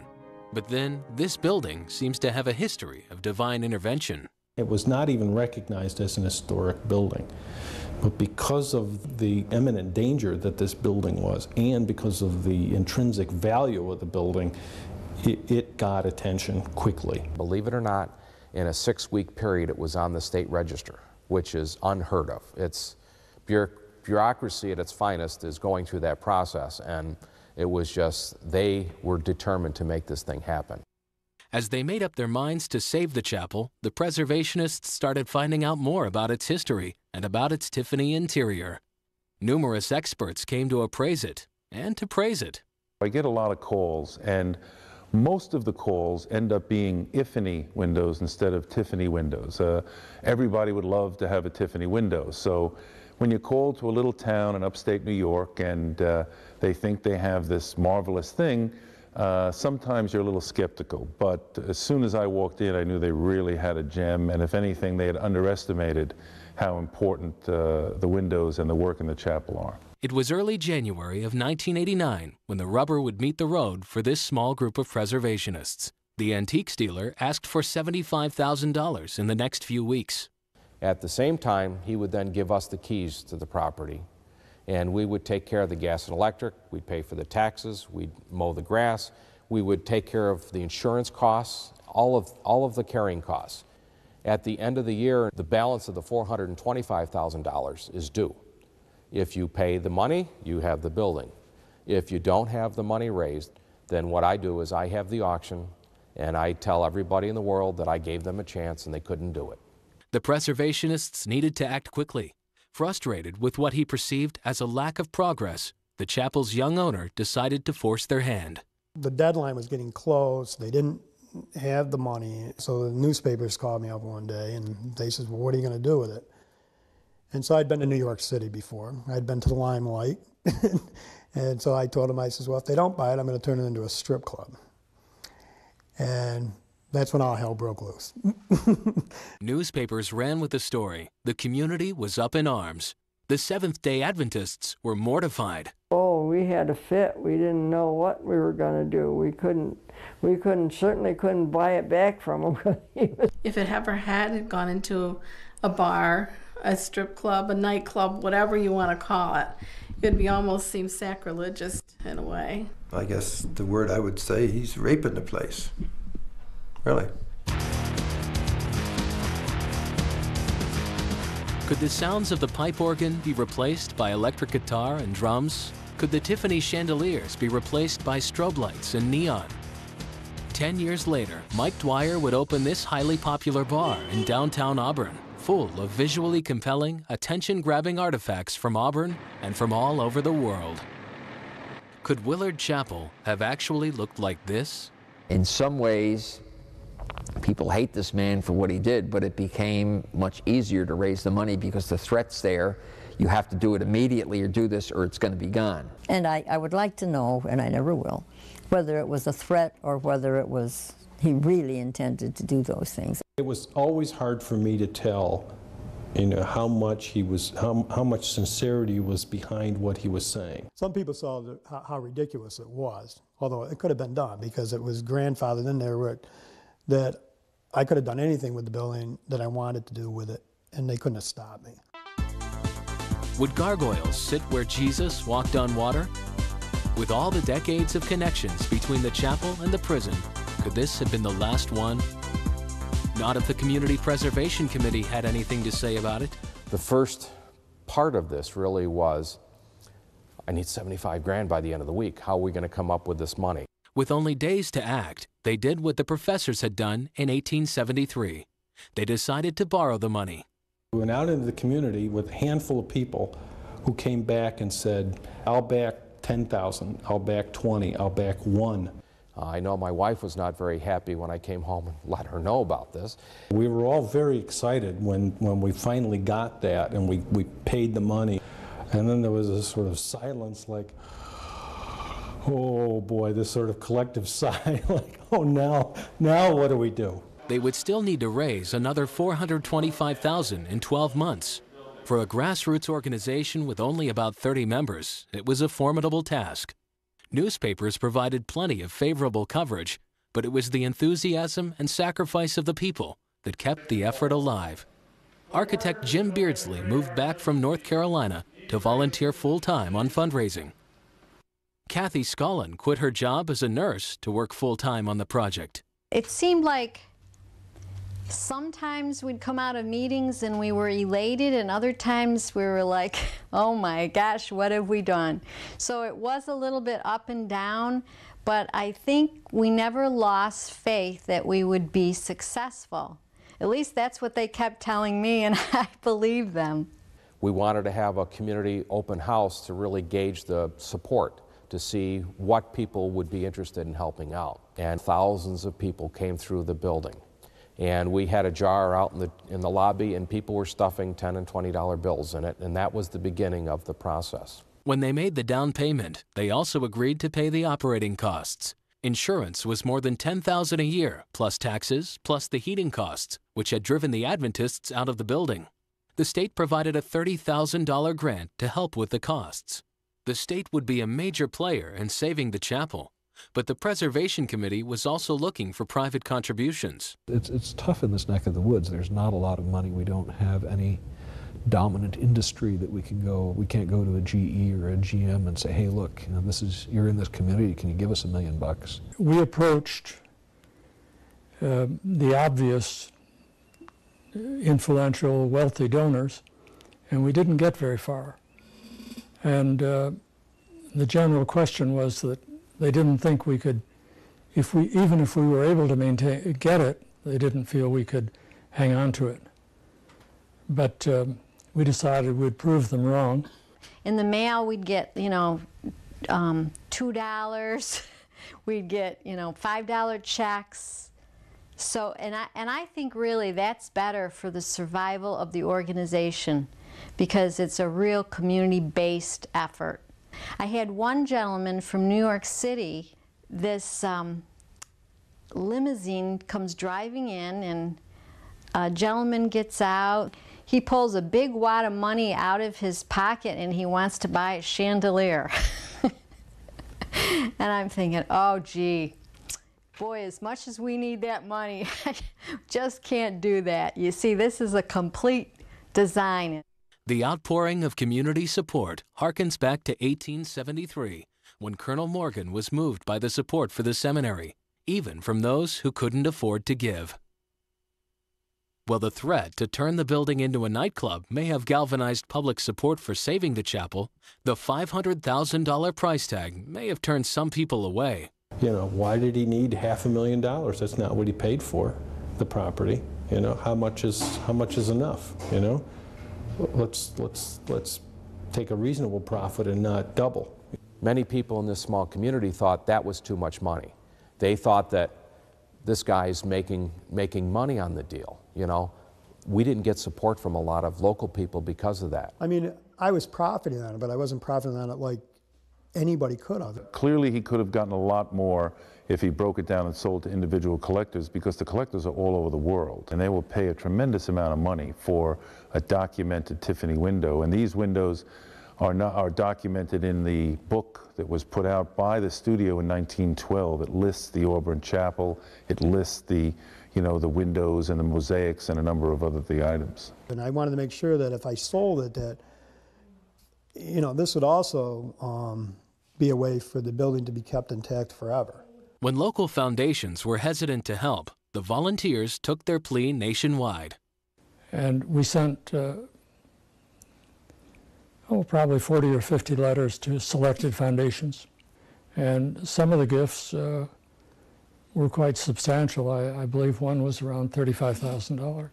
But then, this building seems to have a history of divine intervention. It was not even recognized as an historic building. But because of the imminent danger that this building was, and because of the intrinsic value of the building, it, it got attention quickly. Believe it or not, in a six week period, it was on the state register, which is unheard of. It's bureaucracy at its finest is going through that process. And it was just, they were determined to make this thing happen. As they made up their minds to save the chapel, the preservationists started finding out more about its history and about its Tiffany interior. Numerous experts came to appraise it and to praise it. I get a lot of calls, and most of the calls end up being Iffany windows instead of Tiffany windows. Uh, everybody would love to have a Tiffany window. So when you call to a little town in upstate New York and uh, they think they have this marvelous thing, uh, sometimes you're a little skeptical. But as soon as I walked in, I knew they really had a gem. And if anything, they had underestimated how important uh, the windows and the work in the chapel are. It was early January of 1989 when the rubber would meet the road for this small group of preservationists. The antiques dealer asked for $75,000 in the next few weeks. At the same time, he would then give us the keys to the property and we would take care of the gas and electric, we'd pay for the taxes, we'd mow the grass, we would take care of the insurance costs, all of, all of the carrying costs. At the end of the year, the balance of the $425,000 is due. If you pay the money, you have the building. If you don't have the money raised, then what I do is I have the auction and I tell everybody in the world that I gave them a chance and they couldn't do it. The preservationists needed to act quickly. Frustrated with what he perceived as a lack of progress, the chapel's young owner decided to force their hand. The deadline was getting close. They didn't have the money. So the newspapers called me up one day and they said, Well, what are you going to do with it? And so I'd been to New York City before. I'd been to the Limelight. and so I told him, I says, Well, if they don't buy it, I'm going to turn it into a strip club. And that's when all hell broke loose. Newspapers ran with the story. The community was up in arms. The Seventh day Adventists were mortified. Oh, we had a fit. We didn't know what we were going to do. We couldn't, we couldn't, certainly couldn't buy it back from them. if it ever had gone into a bar, a strip club, a nightclub, whatever you want to call it, it'd be almost seem sacrilegious in a way. I guess the word I would say, he's raping the place. Really. Could the sounds of the pipe organ be replaced by electric guitar and drums? Could the Tiffany chandeliers be replaced by strobe lights and neon? Ten years later, Mike Dwyer would open this highly popular bar in downtown Auburn, full of visually compelling, attention-grabbing artifacts from Auburn and from all over the world. Could Willard Chapel have actually looked like this? In some ways, people hate this man for what he did, but it became much easier to raise the money because the threat's there. You have to do it immediately or do this or it's going to be gone. And I, I would like to know, and I never will, whether it was a threat or whether it was he really intended to do those things. It was always hard for me to tell you know how much he was how, how much sincerity was behind what he was saying some people saw the, how, how, ridiculous it was although it could have been done because it was grandfathered in there where that I could have done anything with the building that I wanted to do with it, and they couldn't have stopped me. Would gargoyles sit where Jesus walked on water? With all the decades of connections between the chapel and the prison, could this have been the last one? Not if the Community Preservation Committee had anything to say about it. The first part of this really was I need 75 grand by the end of the week. How are we going to come up with this money? With only days to act, they did what the professors had done in 1873. They decided to borrow the money. We went out into the community with a handful of people who came back and said, I'll back 10,000, I'll back 20, I'll back one. Uh, I know my wife was not very happy when I came home and let her know about this. We were all very excited when, when we finally got that and we, we paid the money. And then there was a sort of silence like, oh boy, this sort of collective sigh, like, oh, now, now what do we do? They would still need to raise another 425,000 in 12 months. For a grassroots organization with only about 30 members, it was a formidable task. Newspapers provided plenty of favorable coverage, but it was the enthusiasm and sacrifice of the people that kept the effort alive. Architect Jim Beardsley moved back from North Carolina to volunteer full-time on fundraising. Kathy Scollin quit her job as a nurse to work full time on the project. It seemed like sometimes we'd come out of meetings and we were elated, and other times we were like, oh my gosh, what have we done? So it was a little bit up and down, but I think we never lost faith that we would be successful. At least that's what they kept telling me, and I believe them. We wanted to have a community open house to really gauge the support to see what people would be interested in helping out. And thousands of people came through the building. And we had a jar out in the, in the lobby, and people were stuffing 10 and $20 bills in it, and that was the beginning of the process. When they made the down payment, they also agreed to pay the operating costs. Insurance was more than 10000 a year, plus taxes, plus the heating costs, which had driven the Adventists out of the building. The state provided a $30,000 grant to help with the costs. The state would be a major player in saving the chapel, but the Preservation Committee was also looking for private contributions. It's, it's tough in this neck of the woods. There's not a lot of money. We don't have any dominant industry that we can go, we can't go to a GE or a GM and say, hey, look, you know, this is, you're in this community, can you give us a million bucks? We approached uh, the obvious influential, wealthy donors, and we didn't get very far. And uh, the general question was that they didn't think we could, if we, even if we were able to maintain, get it, they didn't feel we could hang on to it. But um, we decided we'd prove them wrong. In the mail, we'd get, you know, um, $2. we'd get, you know, $5 checks. So, and I, and I think really that's better for the survival of the organization because it's a real community-based effort. I had one gentleman from New York City, this um, limousine comes driving in and a gentleman gets out. He pulls a big wad of money out of his pocket and he wants to buy a chandelier. and I'm thinking, oh gee, boy, as much as we need that money, I just can't do that. You see, this is a complete design. The outpouring of community support harkens back to 1873, when Colonel Morgan was moved by the support for the seminary, even from those who couldn't afford to give. While the threat to turn the building into a nightclub may have galvanized public support for saving the chapel, the $500,000 price tag may have turned some people away. You know, why did he need half a million dollars? That's not what he paid for, the property. You know, how much is how much is enough? You know, let's let's let's take a reasonable profit and not double. Many people in this small community thought that was too much money. They thought that this guy's making making money on the deal. You know, we didn't get support from a lot of local people because of that. I mean, I was profiting on it, but I wasn't profiting on it like anybody could have. Clearly, he could have gotten a lot more if he broke it down and sold to individual collectors because the collectors are all over the world and they will pay a tremendous amount of money for a documented Tiffany window. And these windows are, not, are documented in the book that was put out by the studio in 1912. It lists the Auburn Chapel, it lists the, you know, the windows and the mosaics and a number of other the items. And I wanted to make sure that if I sold it, that, you know, this would also um, be a way for the building to be kept intact forever. When local foundations were hesitant to help, the volunteers took their plea nationwide. And we sent, uh, oh, probably 40 or 50 letters to selected foundations. And some of the gifts uh, were quite substantial. I, I believe one was around $35,000.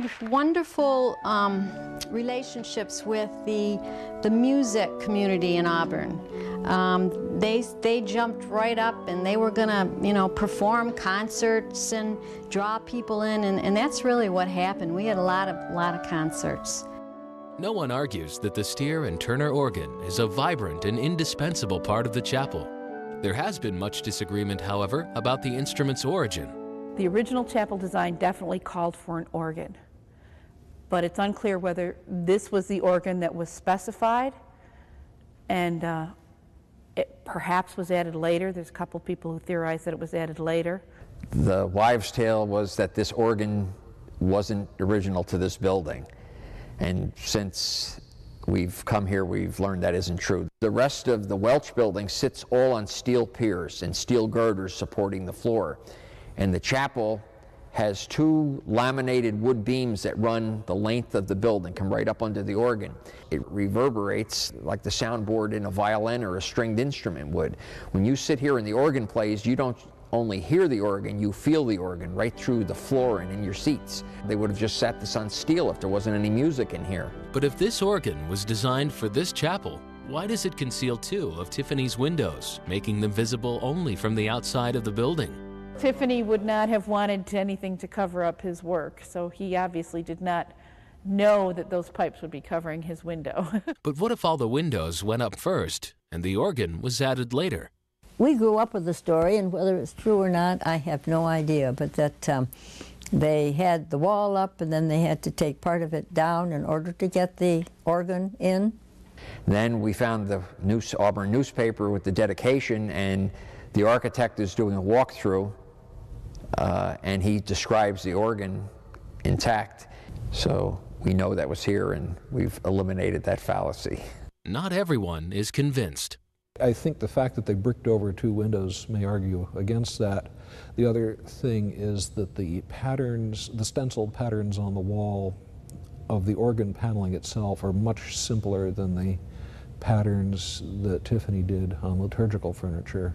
Made wonderful um, relationships with the, the music community in Auburn. Um, they, they jumped right up and they were going to, you know, perform concerts and draw people in, and, and that's really what happened. We had a lot of, lot of concerts. No one argues that the Steer and Turner organ is a vibrant and indispensable part of the chapel. There has been much disagreement, however, about the instrument's origin. The original chapel design definitely called for an organ, but it's unclear whether this was the organ that was specified and uh, it perhaps was added later. There's a couple people who theorize that it was added later. The wives' tale was that this organ wasn't original to this building. And since we've come here, we've learned that isn't true. The rest of the Welch building sits all on steel piers and steel girders supporting the floor. And the chapel has two laminated wood beams that run the length of the building, come right up under the organ. It reverberates like the soundboard in a violin or a stringed instrument would. When you sit here and the organ plays, you don't only hear the organ, you feel the organ right through the floor and in your seats. They would have just sat this on steel if there wasn't any music in here. But if this organ was designed for this chapel, why does it conceal two of Tiffany's windows, making them visible only from the outside of the building? Tiffany would not have wanted anything to cover up his work, so he obviously did not know that those pipes would be covering his window. but what if all the windows went up first and the organ was added later? We grew up with the story, and whether it's true or not, I have no idea, but that um, they had the wall up and then they had to take part of it down in order to get the organ in. Then we found the news, Auburn newspaper with the dedication and The architect is doing a walkthrough uh, and he describes the organ intact. So we know that was here and we've eliminated that fallacy. Not everyone is convinced. I think the fact that they bricked over two windows may argue against that. The other thing is that the patterns, the stenciled patterns on the wall of the organ paneling itself are much simpler than the patterns that Tiffany did on liturgical furniture.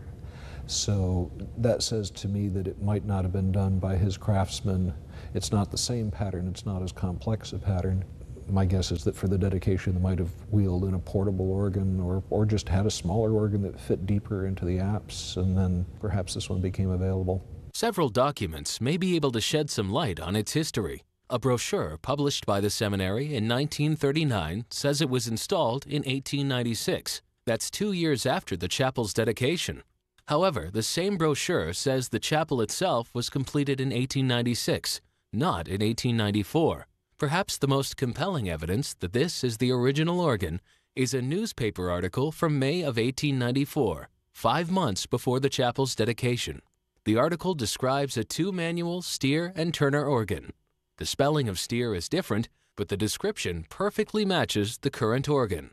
So that says to me that it might not have been done by his craftsmen. It's not the same pattern, it's not as complex a pattern. My guess is that for the dedication, they might have wheeled in a portable organ or, or just had a smaller organ that fit deeper into the apse, and then perhaps this one became available. Several documents may be able to shed some light on its history. A brochure published by the seminary in 1939 says it was installed in 1896. That's two years after the chapel's dedication. However, the same brochure says the chapel itself was completed in 1896, not in 1894. Perhaps the most compelling evidence that this is the original organ is a newspaper article from May of 1894, five months before the chapel's dedication. The article describes a two manual Steer and Turner organ. The spelling of Steer is different, but the description perfectly matches the current organ.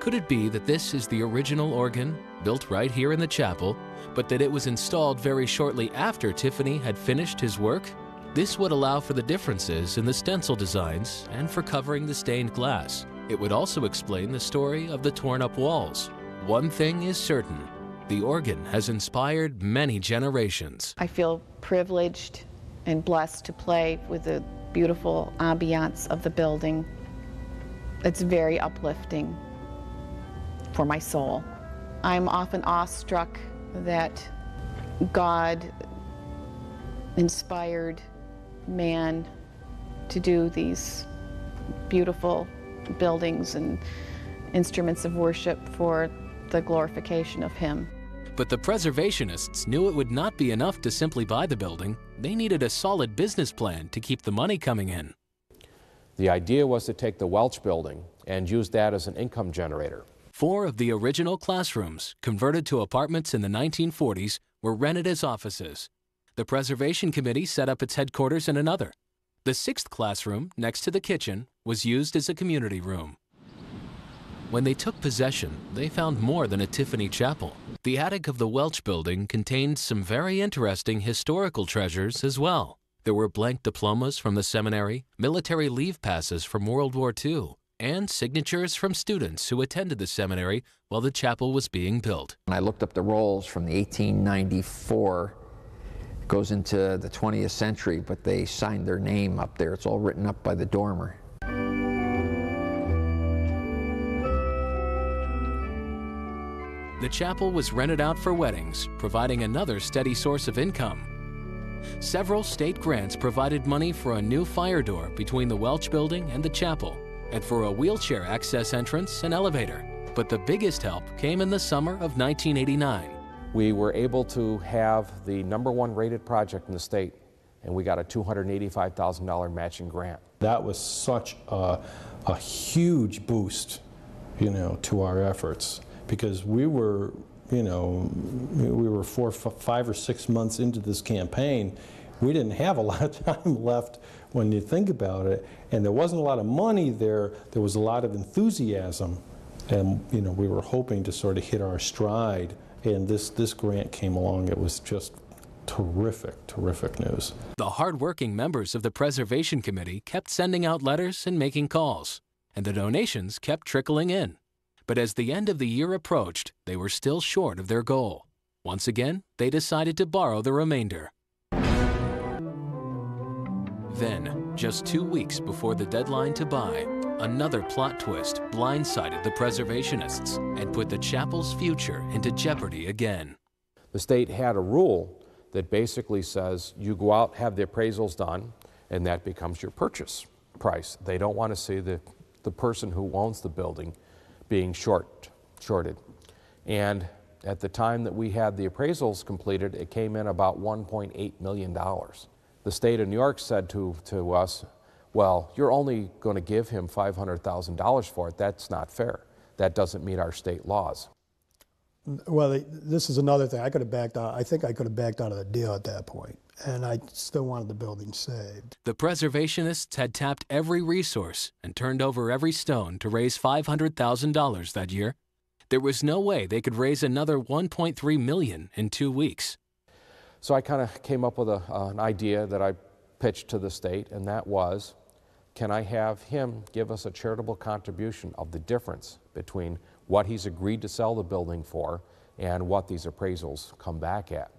Could it be that this is the original organ, built right here in the chapel, but that it was installed very shortly after Tiffany had finished his work? This would allow for the differences in the stencil designs and for covering the stained glass. It would also explain the story of the torn up walls. One thing is certain the organ has inspired many generations. I feel privileged and blessed to play with the beautiful ambiance of the building. It's very uplifting for my soul. I'm often awestruck that God inspired man to do these beautiful buildings and instruments of worship for the glorification of Him. But the preservationists knew it would not be enough to simply buy the building. They needed a solid business plan to keep the money coming in. The idea was to take the Welch building and use that as an income generator. Four of the original classrooms, converted to apartments in the 1940s, were rented as offices. The Preservation Committee set up its headquarters in another. The sixth classroom, next to the kitchen, was used as a community room. When they took possession, they found more than a Tiffany chapel. The attic of the Welch building contained some very interesting historical treasures as well. There were blank diplomas from the seminary, military leave passes from World War II, and signatures from students who attended the seminary while the chapel was being built. And I looked up the rolls from the 1894 it goes into the 20th century, but they signed their name up there. It's all written up by the dormer. The chapel was rented out for weddings, providing another steady source of income. Several state grants provided money for a new fire door between the Welch building and the chapel, and for a wheelchair access entrance and elevator. But the biggest help came in the summer of 1989. We were able to have the number one rated project in the state, and we got a $285,000 matching grant. That was such a, a huge boost, you know, to our efforts because we were, you know, we were four, five or six months into this campaign. We didn't have a lot of time left when you think about it, and there wasn't a lot of money there. There was a lot of enthusiasm, and you know, we were hoping to sort of hit our stride. And this this grant came along. It was just terrific, terrific news. The hardworking members of the Preservation Committee kept sending out letters and making calls, and the donations kept trickling in. But as the end of the year approached, they were still short of their goal. Once again, they decided to borrow the remainder. Then, just two weeks before the deadline to buy, another plot twist blindsided the preservationists and put the chapel's future into jeopardy again. The state had a rule that basically says you go out, have the appraisals done, and that becomes your purchase price. They don't want to see the, the person who owns the building being short, shorted. And at the time that we had the appraisals completed, it came in about $1.8 million. The state of New York said to, to us, well, you're only going to give him $500,000 for it. That's not fair. That doesn't meet our state laws. well, this is another thing. I could have backed out. I think I could have backed out of the deal at that point, and I still wanted the building saved. The preservationists had tapped every resource and turned over every stone to raise $500,000 that year. There was no way they could raise another 1.3 million in 2 weeks. So I kind of came up with a, uh, an idea that I pitched to the state, and that was can I have him give us a charitable contribution of the difference between what he's agreed to sell the building for and what these appraisals come back at?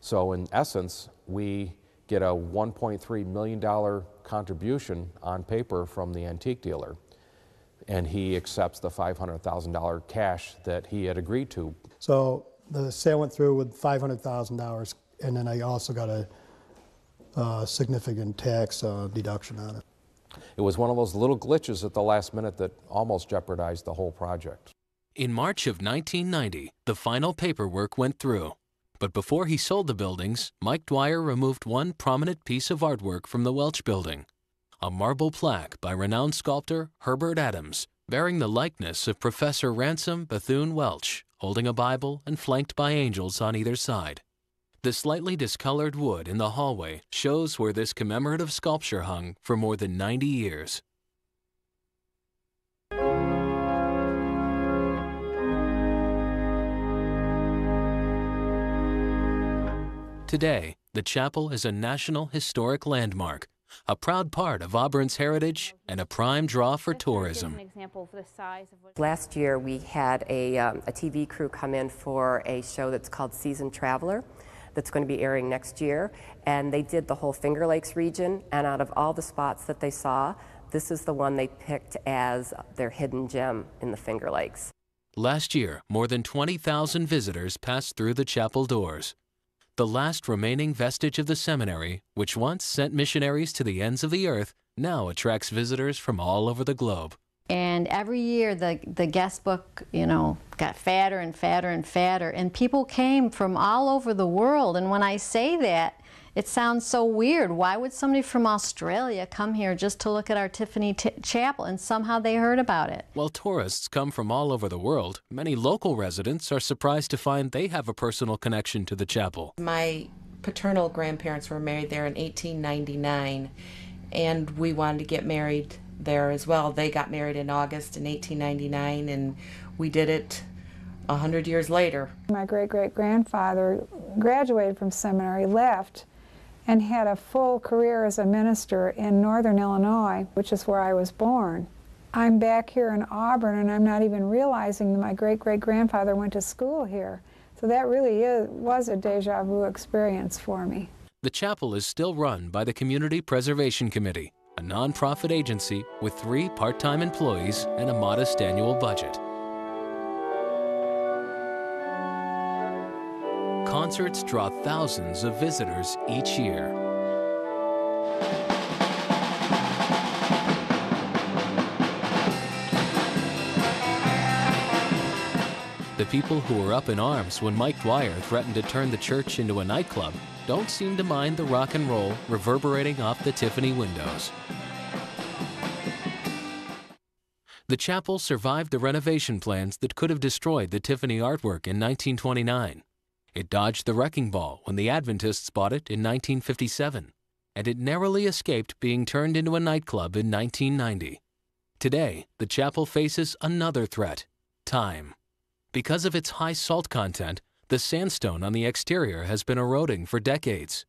So, in essence, we get a $1.3 million contribution on paper from the antique dealer, and he accepts the $500,000 cash that he had agreed to. So the sale went through with $500,000, and then I also got a uh, significant tax uh, deduction on it. It was one of those little glitches at the last minute that almost jeopardized the whole project. In March of 1990, the final paperwork went through. But before he sold the buildings, Mike Dwyer removed one prominent piece of artwork from the Welch building a marble plaque by renowned sculptor Herbert Adams, bearing the likeness of Professor Ransom Bethune Welch, holding a Bible and flanked by angels on either side. The slightly discolored wood in the hallway shows where this commemorative sculpture hung for more than 90 years. Today, the chapel is a National Historic Landmark, a proud part of Auburn's heritage and a prime draw for tourism. Last year, we had a, um, a TV crew come in for a show that's called Seasoned Traveler that's going to be airing next year. And they did the whole Finger Lakes region. And out of all the spots that they saw, this is the one they picked as their hidden gem in the Finger Lakes. Last year, more than 20,000 visitors passed through the chapel doors. The last remaining vestige of the seminary, which once sent missionaries to the ends of the earth, now attracts visitors from all over the globe. And every year the, the guest book, you know, got fatter and fatter and fatter. And people came from all over the world. And when I say that, it sounds so weird. Why would somebody from Australia come here just to look at our Tiffany Chapel? And somehow they heard about it. While tourists come from all over the world, many local residents are surprised to find they have a personal connection to the chapel. My paternal grandparents were married there in 1899, and we wanted to get married there as well. They got married in August in 1899, and we did it a hundred years later. My great great grandfather graduated from seminary, left, and had a full career as a minister in northern Illinois, which is where I was born. I'm back here in Auburn, and I'm not even realizing that my great great grandfather went to school here. So that really is, was a deja vu experience for me. The chapel is still run by the Community Preservation Committee a nonprofit agency with three part-time employees and a modest annual budget. Concerts draw thousands of visitors each year. The people who were up in arms when Mike Dwyer threatened to turn the church into a nightclub don't seem to mind the rock and roll reverberating off the Tiffany windows. The chapel survived the renovation plans that could have destroyed the Tiffany artwork in 1929. It dodged the wrecking ball when the Adventists bought it in 1957, and it narrowly escaped being turned into a nightclub in 1990. Today, the chapel faces another threat time. Because of its high salt content, the sandstone on the exterior has been eroding for decades.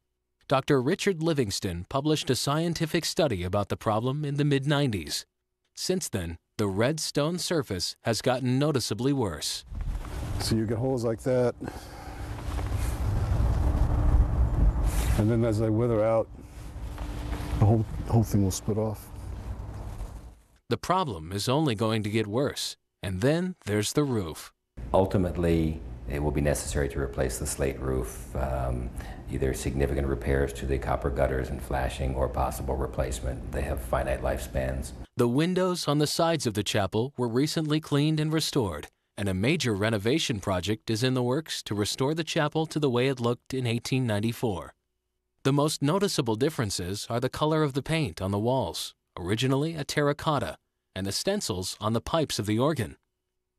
Dr. Richard Livingston published a scientific study about the problem in the mid 90s. Since then, the red stone surface has gotten noticeably worse. So you get holes like that, and then as they wither out, the whole, whole thing will split off. The problem is only going to get worse. And then there's the roof. Ultimately, it will be necessary to replace the slate roof, um, either significant repairs to the copper gutters and flashing or possible replacement. They have finite lifespans. The windows on the sides of the chapel were recently cleaned and restored, and a major renovation project is in the works to restore the chapel to the way it looked in 1894. The most noticeable differences are the color of the paint on the walls, originally a terracotta, and the stencils on the pipes of the organ.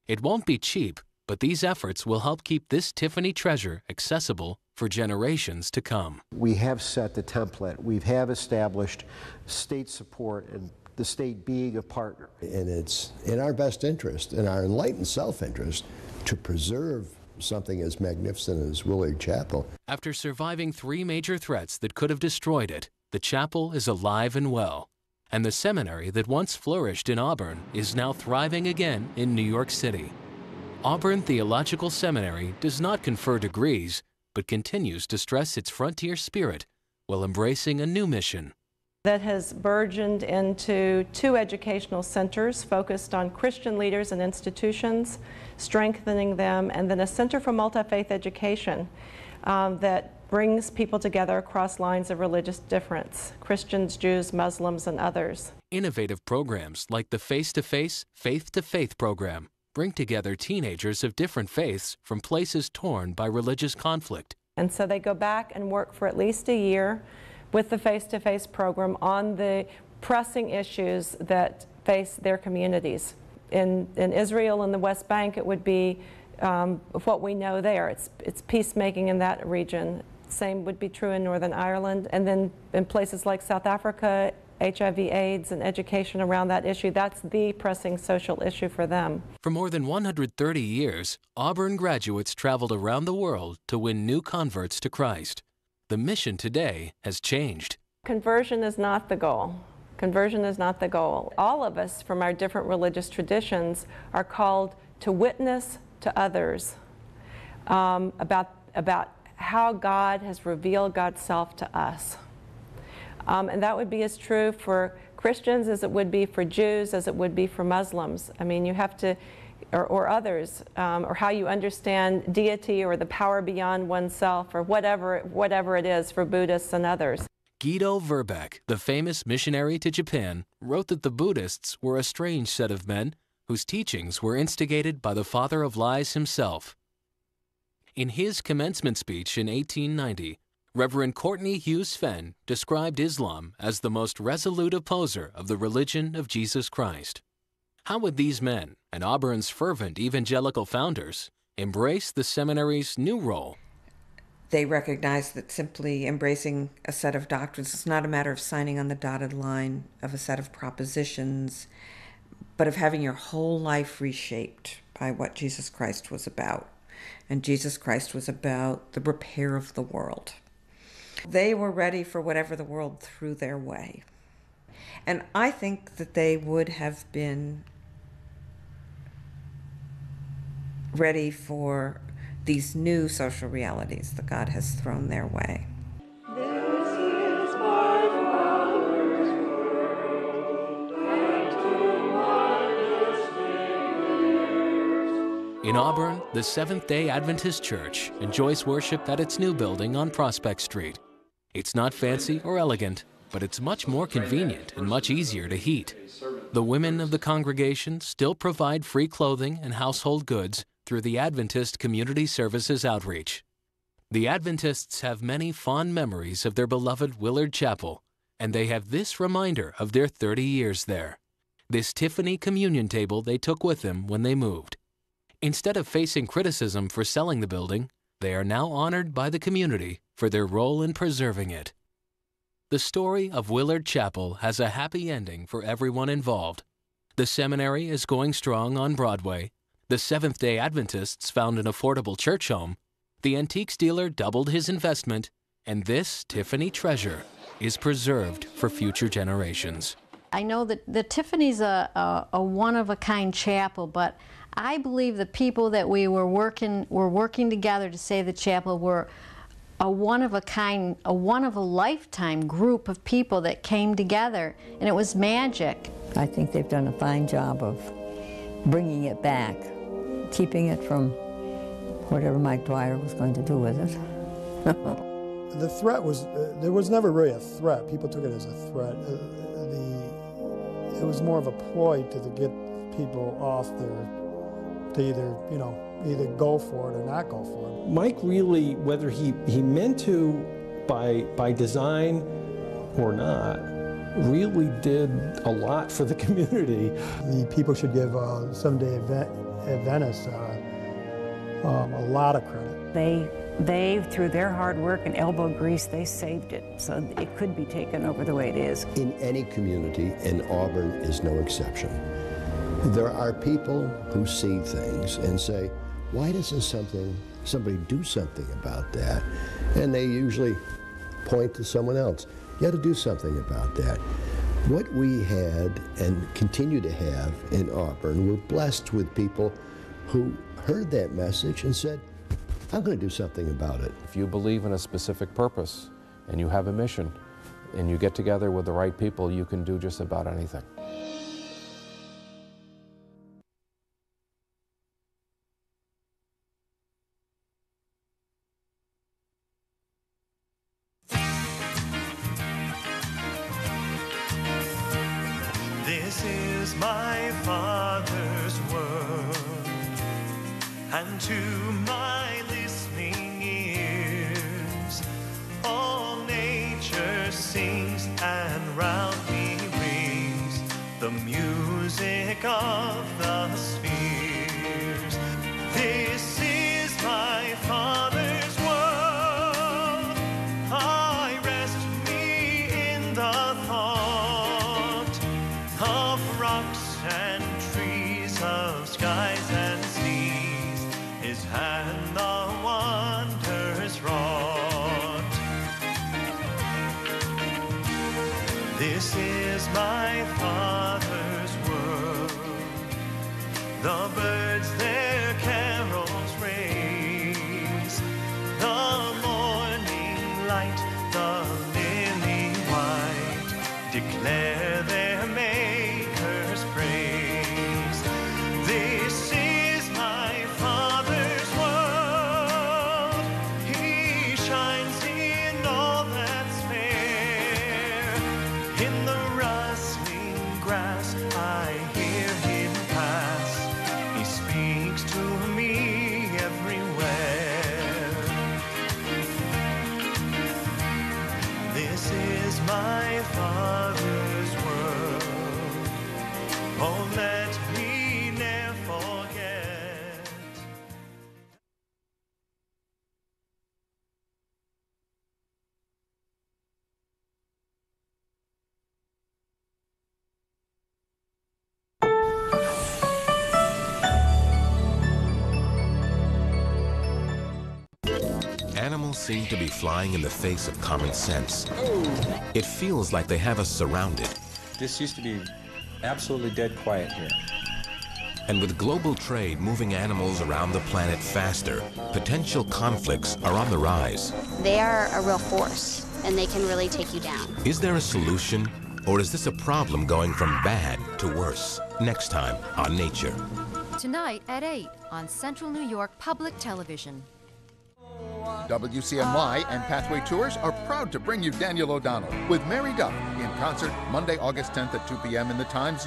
It won't be cheap, But these efforts will help keep this Tiffany treasure accessible for generations to come. We have set the template. We have established state support and the state being a partner. And it's in our best interest, in our enlightened self-interest, to preserve something as magnificent as Willard Chapel. After surviving three major threats that could have destroyed it, the chapel is alive and well. And the seminary that once flourished in Auburn is now thriving again in New York City. Auburn Theological Seminary does not confer degrees, but continues to stress its frontier spirit while embracing a new mission. That has burgeoned into two educational centers focused on Christian leaders and institutions, strengthening them, and then a Center for Multi-Faith Education um, that brings people together across lines of religious difference Christians, Jews, Muslims, and others. Innovative programs like the Face to Face, Faith to Faith program bring together teenagers of different faiths from places torn by religious conflict. And so they go back and work for at least a year with the face to face program on the pressing issues that face their communities. In, in Israel and the West Bank, it would be um, what we know there. It's, it's peacemaking in that region. Same would be true in Northern Ireland. And then in places like South Africa, HIV, AIDS, and education around that issue, that's the pressing social issue for them. For more than 130 years, Auburn graduates traveled around the world to win new converts to Christ. The mission today has changed. Conversion is not the goal. Conversion is not the goal. All of us from our different religious traditions are called to witness to others um, about, about how God has revealed God's self to us. Um, and that would be as true for Christians as it would be for Jews, as it would be for Muslims. I mean, you have to, or, or others, um, or how you understand deity or the power beyond oneself, or whatever, whatever it is for Buddhists and others. Guido Verbeck, the famous missionary to Japan, wrote that the Buddhists were a strange set of men whose teachings were instigated by the father of lies himself. In his commencement speech in 1890, Reverend Courtney Hughes Fenn described Islam as the most resolute opposer of the religion of Jesus Christ. How would these men and Auburn's fervent evangelical founders embrace the seminary's new role? They recognize that simply embracing a set of doctrines is not a matter of signing on the dotted line of a set of propositions, but of having your whole life reshaped by what Jesus Christ was about. And Jesus Christ was about the repair of the world. They were ready for whatever the world threw their way. And I think that they would have been ready for these new social realities that God has thrown their way. In Auburn, the Seventh day Adventist Church enjoys worship at its new building on Prospect Street. It's not fancy or elegant, but it's much more convenient and much easier to heat. The women of the congregation still provide free clothing and household goods through the Adventist Community Services outreach. The Adventists have many fond memories of their beloved Willard Chapel, and they have this reminder of their 30 years there. This Tiffany communion table they took with them when they moved. Instead of facing criticism for selling the building, they are now honored by the community for their role in preserving it. The story of Willard Chapel has a happy ending for everyone involved. The seminary is going strong on Broadway. The Seventh day Adventists found an affordable church home. The antiques dealer doubled his investment. And this Tiffany treasure is preserved for future generations. I know that the Tiffany's a, a, a one of a kind chapel, but I believe the people that we were working were working together to save the chapel were a one of a kind, a one of a lifetime group of people that came together, and it was magic. I think they've done a fine job of bringing it back, keeping it from whatever Mike Dwyer was going to do with it. the threat was, uh, there was never really a threat. People took it as a threat. Uh, the, it was more of a ploy to, to get people off their, to either, you know, either go for it or not go for it. Mike really, whether he, he meant to by, by design or not, really did a lot for the community. The people should give uh, Seventh day Adventist uh, um, a lot of credit. They, they, through their hard work and elbow grease, they saved it. So it could be taken over the way it is. In any community, and Auburn is no exception, there are people who see things and say, why doesn't something, somebody do something about that? And they usually point to someone else. You got to do something about that. What we had and continue to have in Auburn, we're blessed with people who heard that message and said, I'm going to do something about it. If you believe in a specific purpose and you have a mission and you get together with the right people, you can do just about anything. Seem to be flying in the face of common sense. It feels like they have us surrounded. This used to be absolutely dead quiet here. And with global trade moving animals around the planet faster, potential conflicts are on the rise. They are a real force, and they can really take you down. Is there a solution, or is this a problem going from bad to worse? Next time on Nature. Tonight at 8 on Central New York Public Television. WCNY and Pathway Tours are proud to bring you Daniel O'Donnell with Mary Duff in concert Monday, August 10th at 2 p.m. in the Times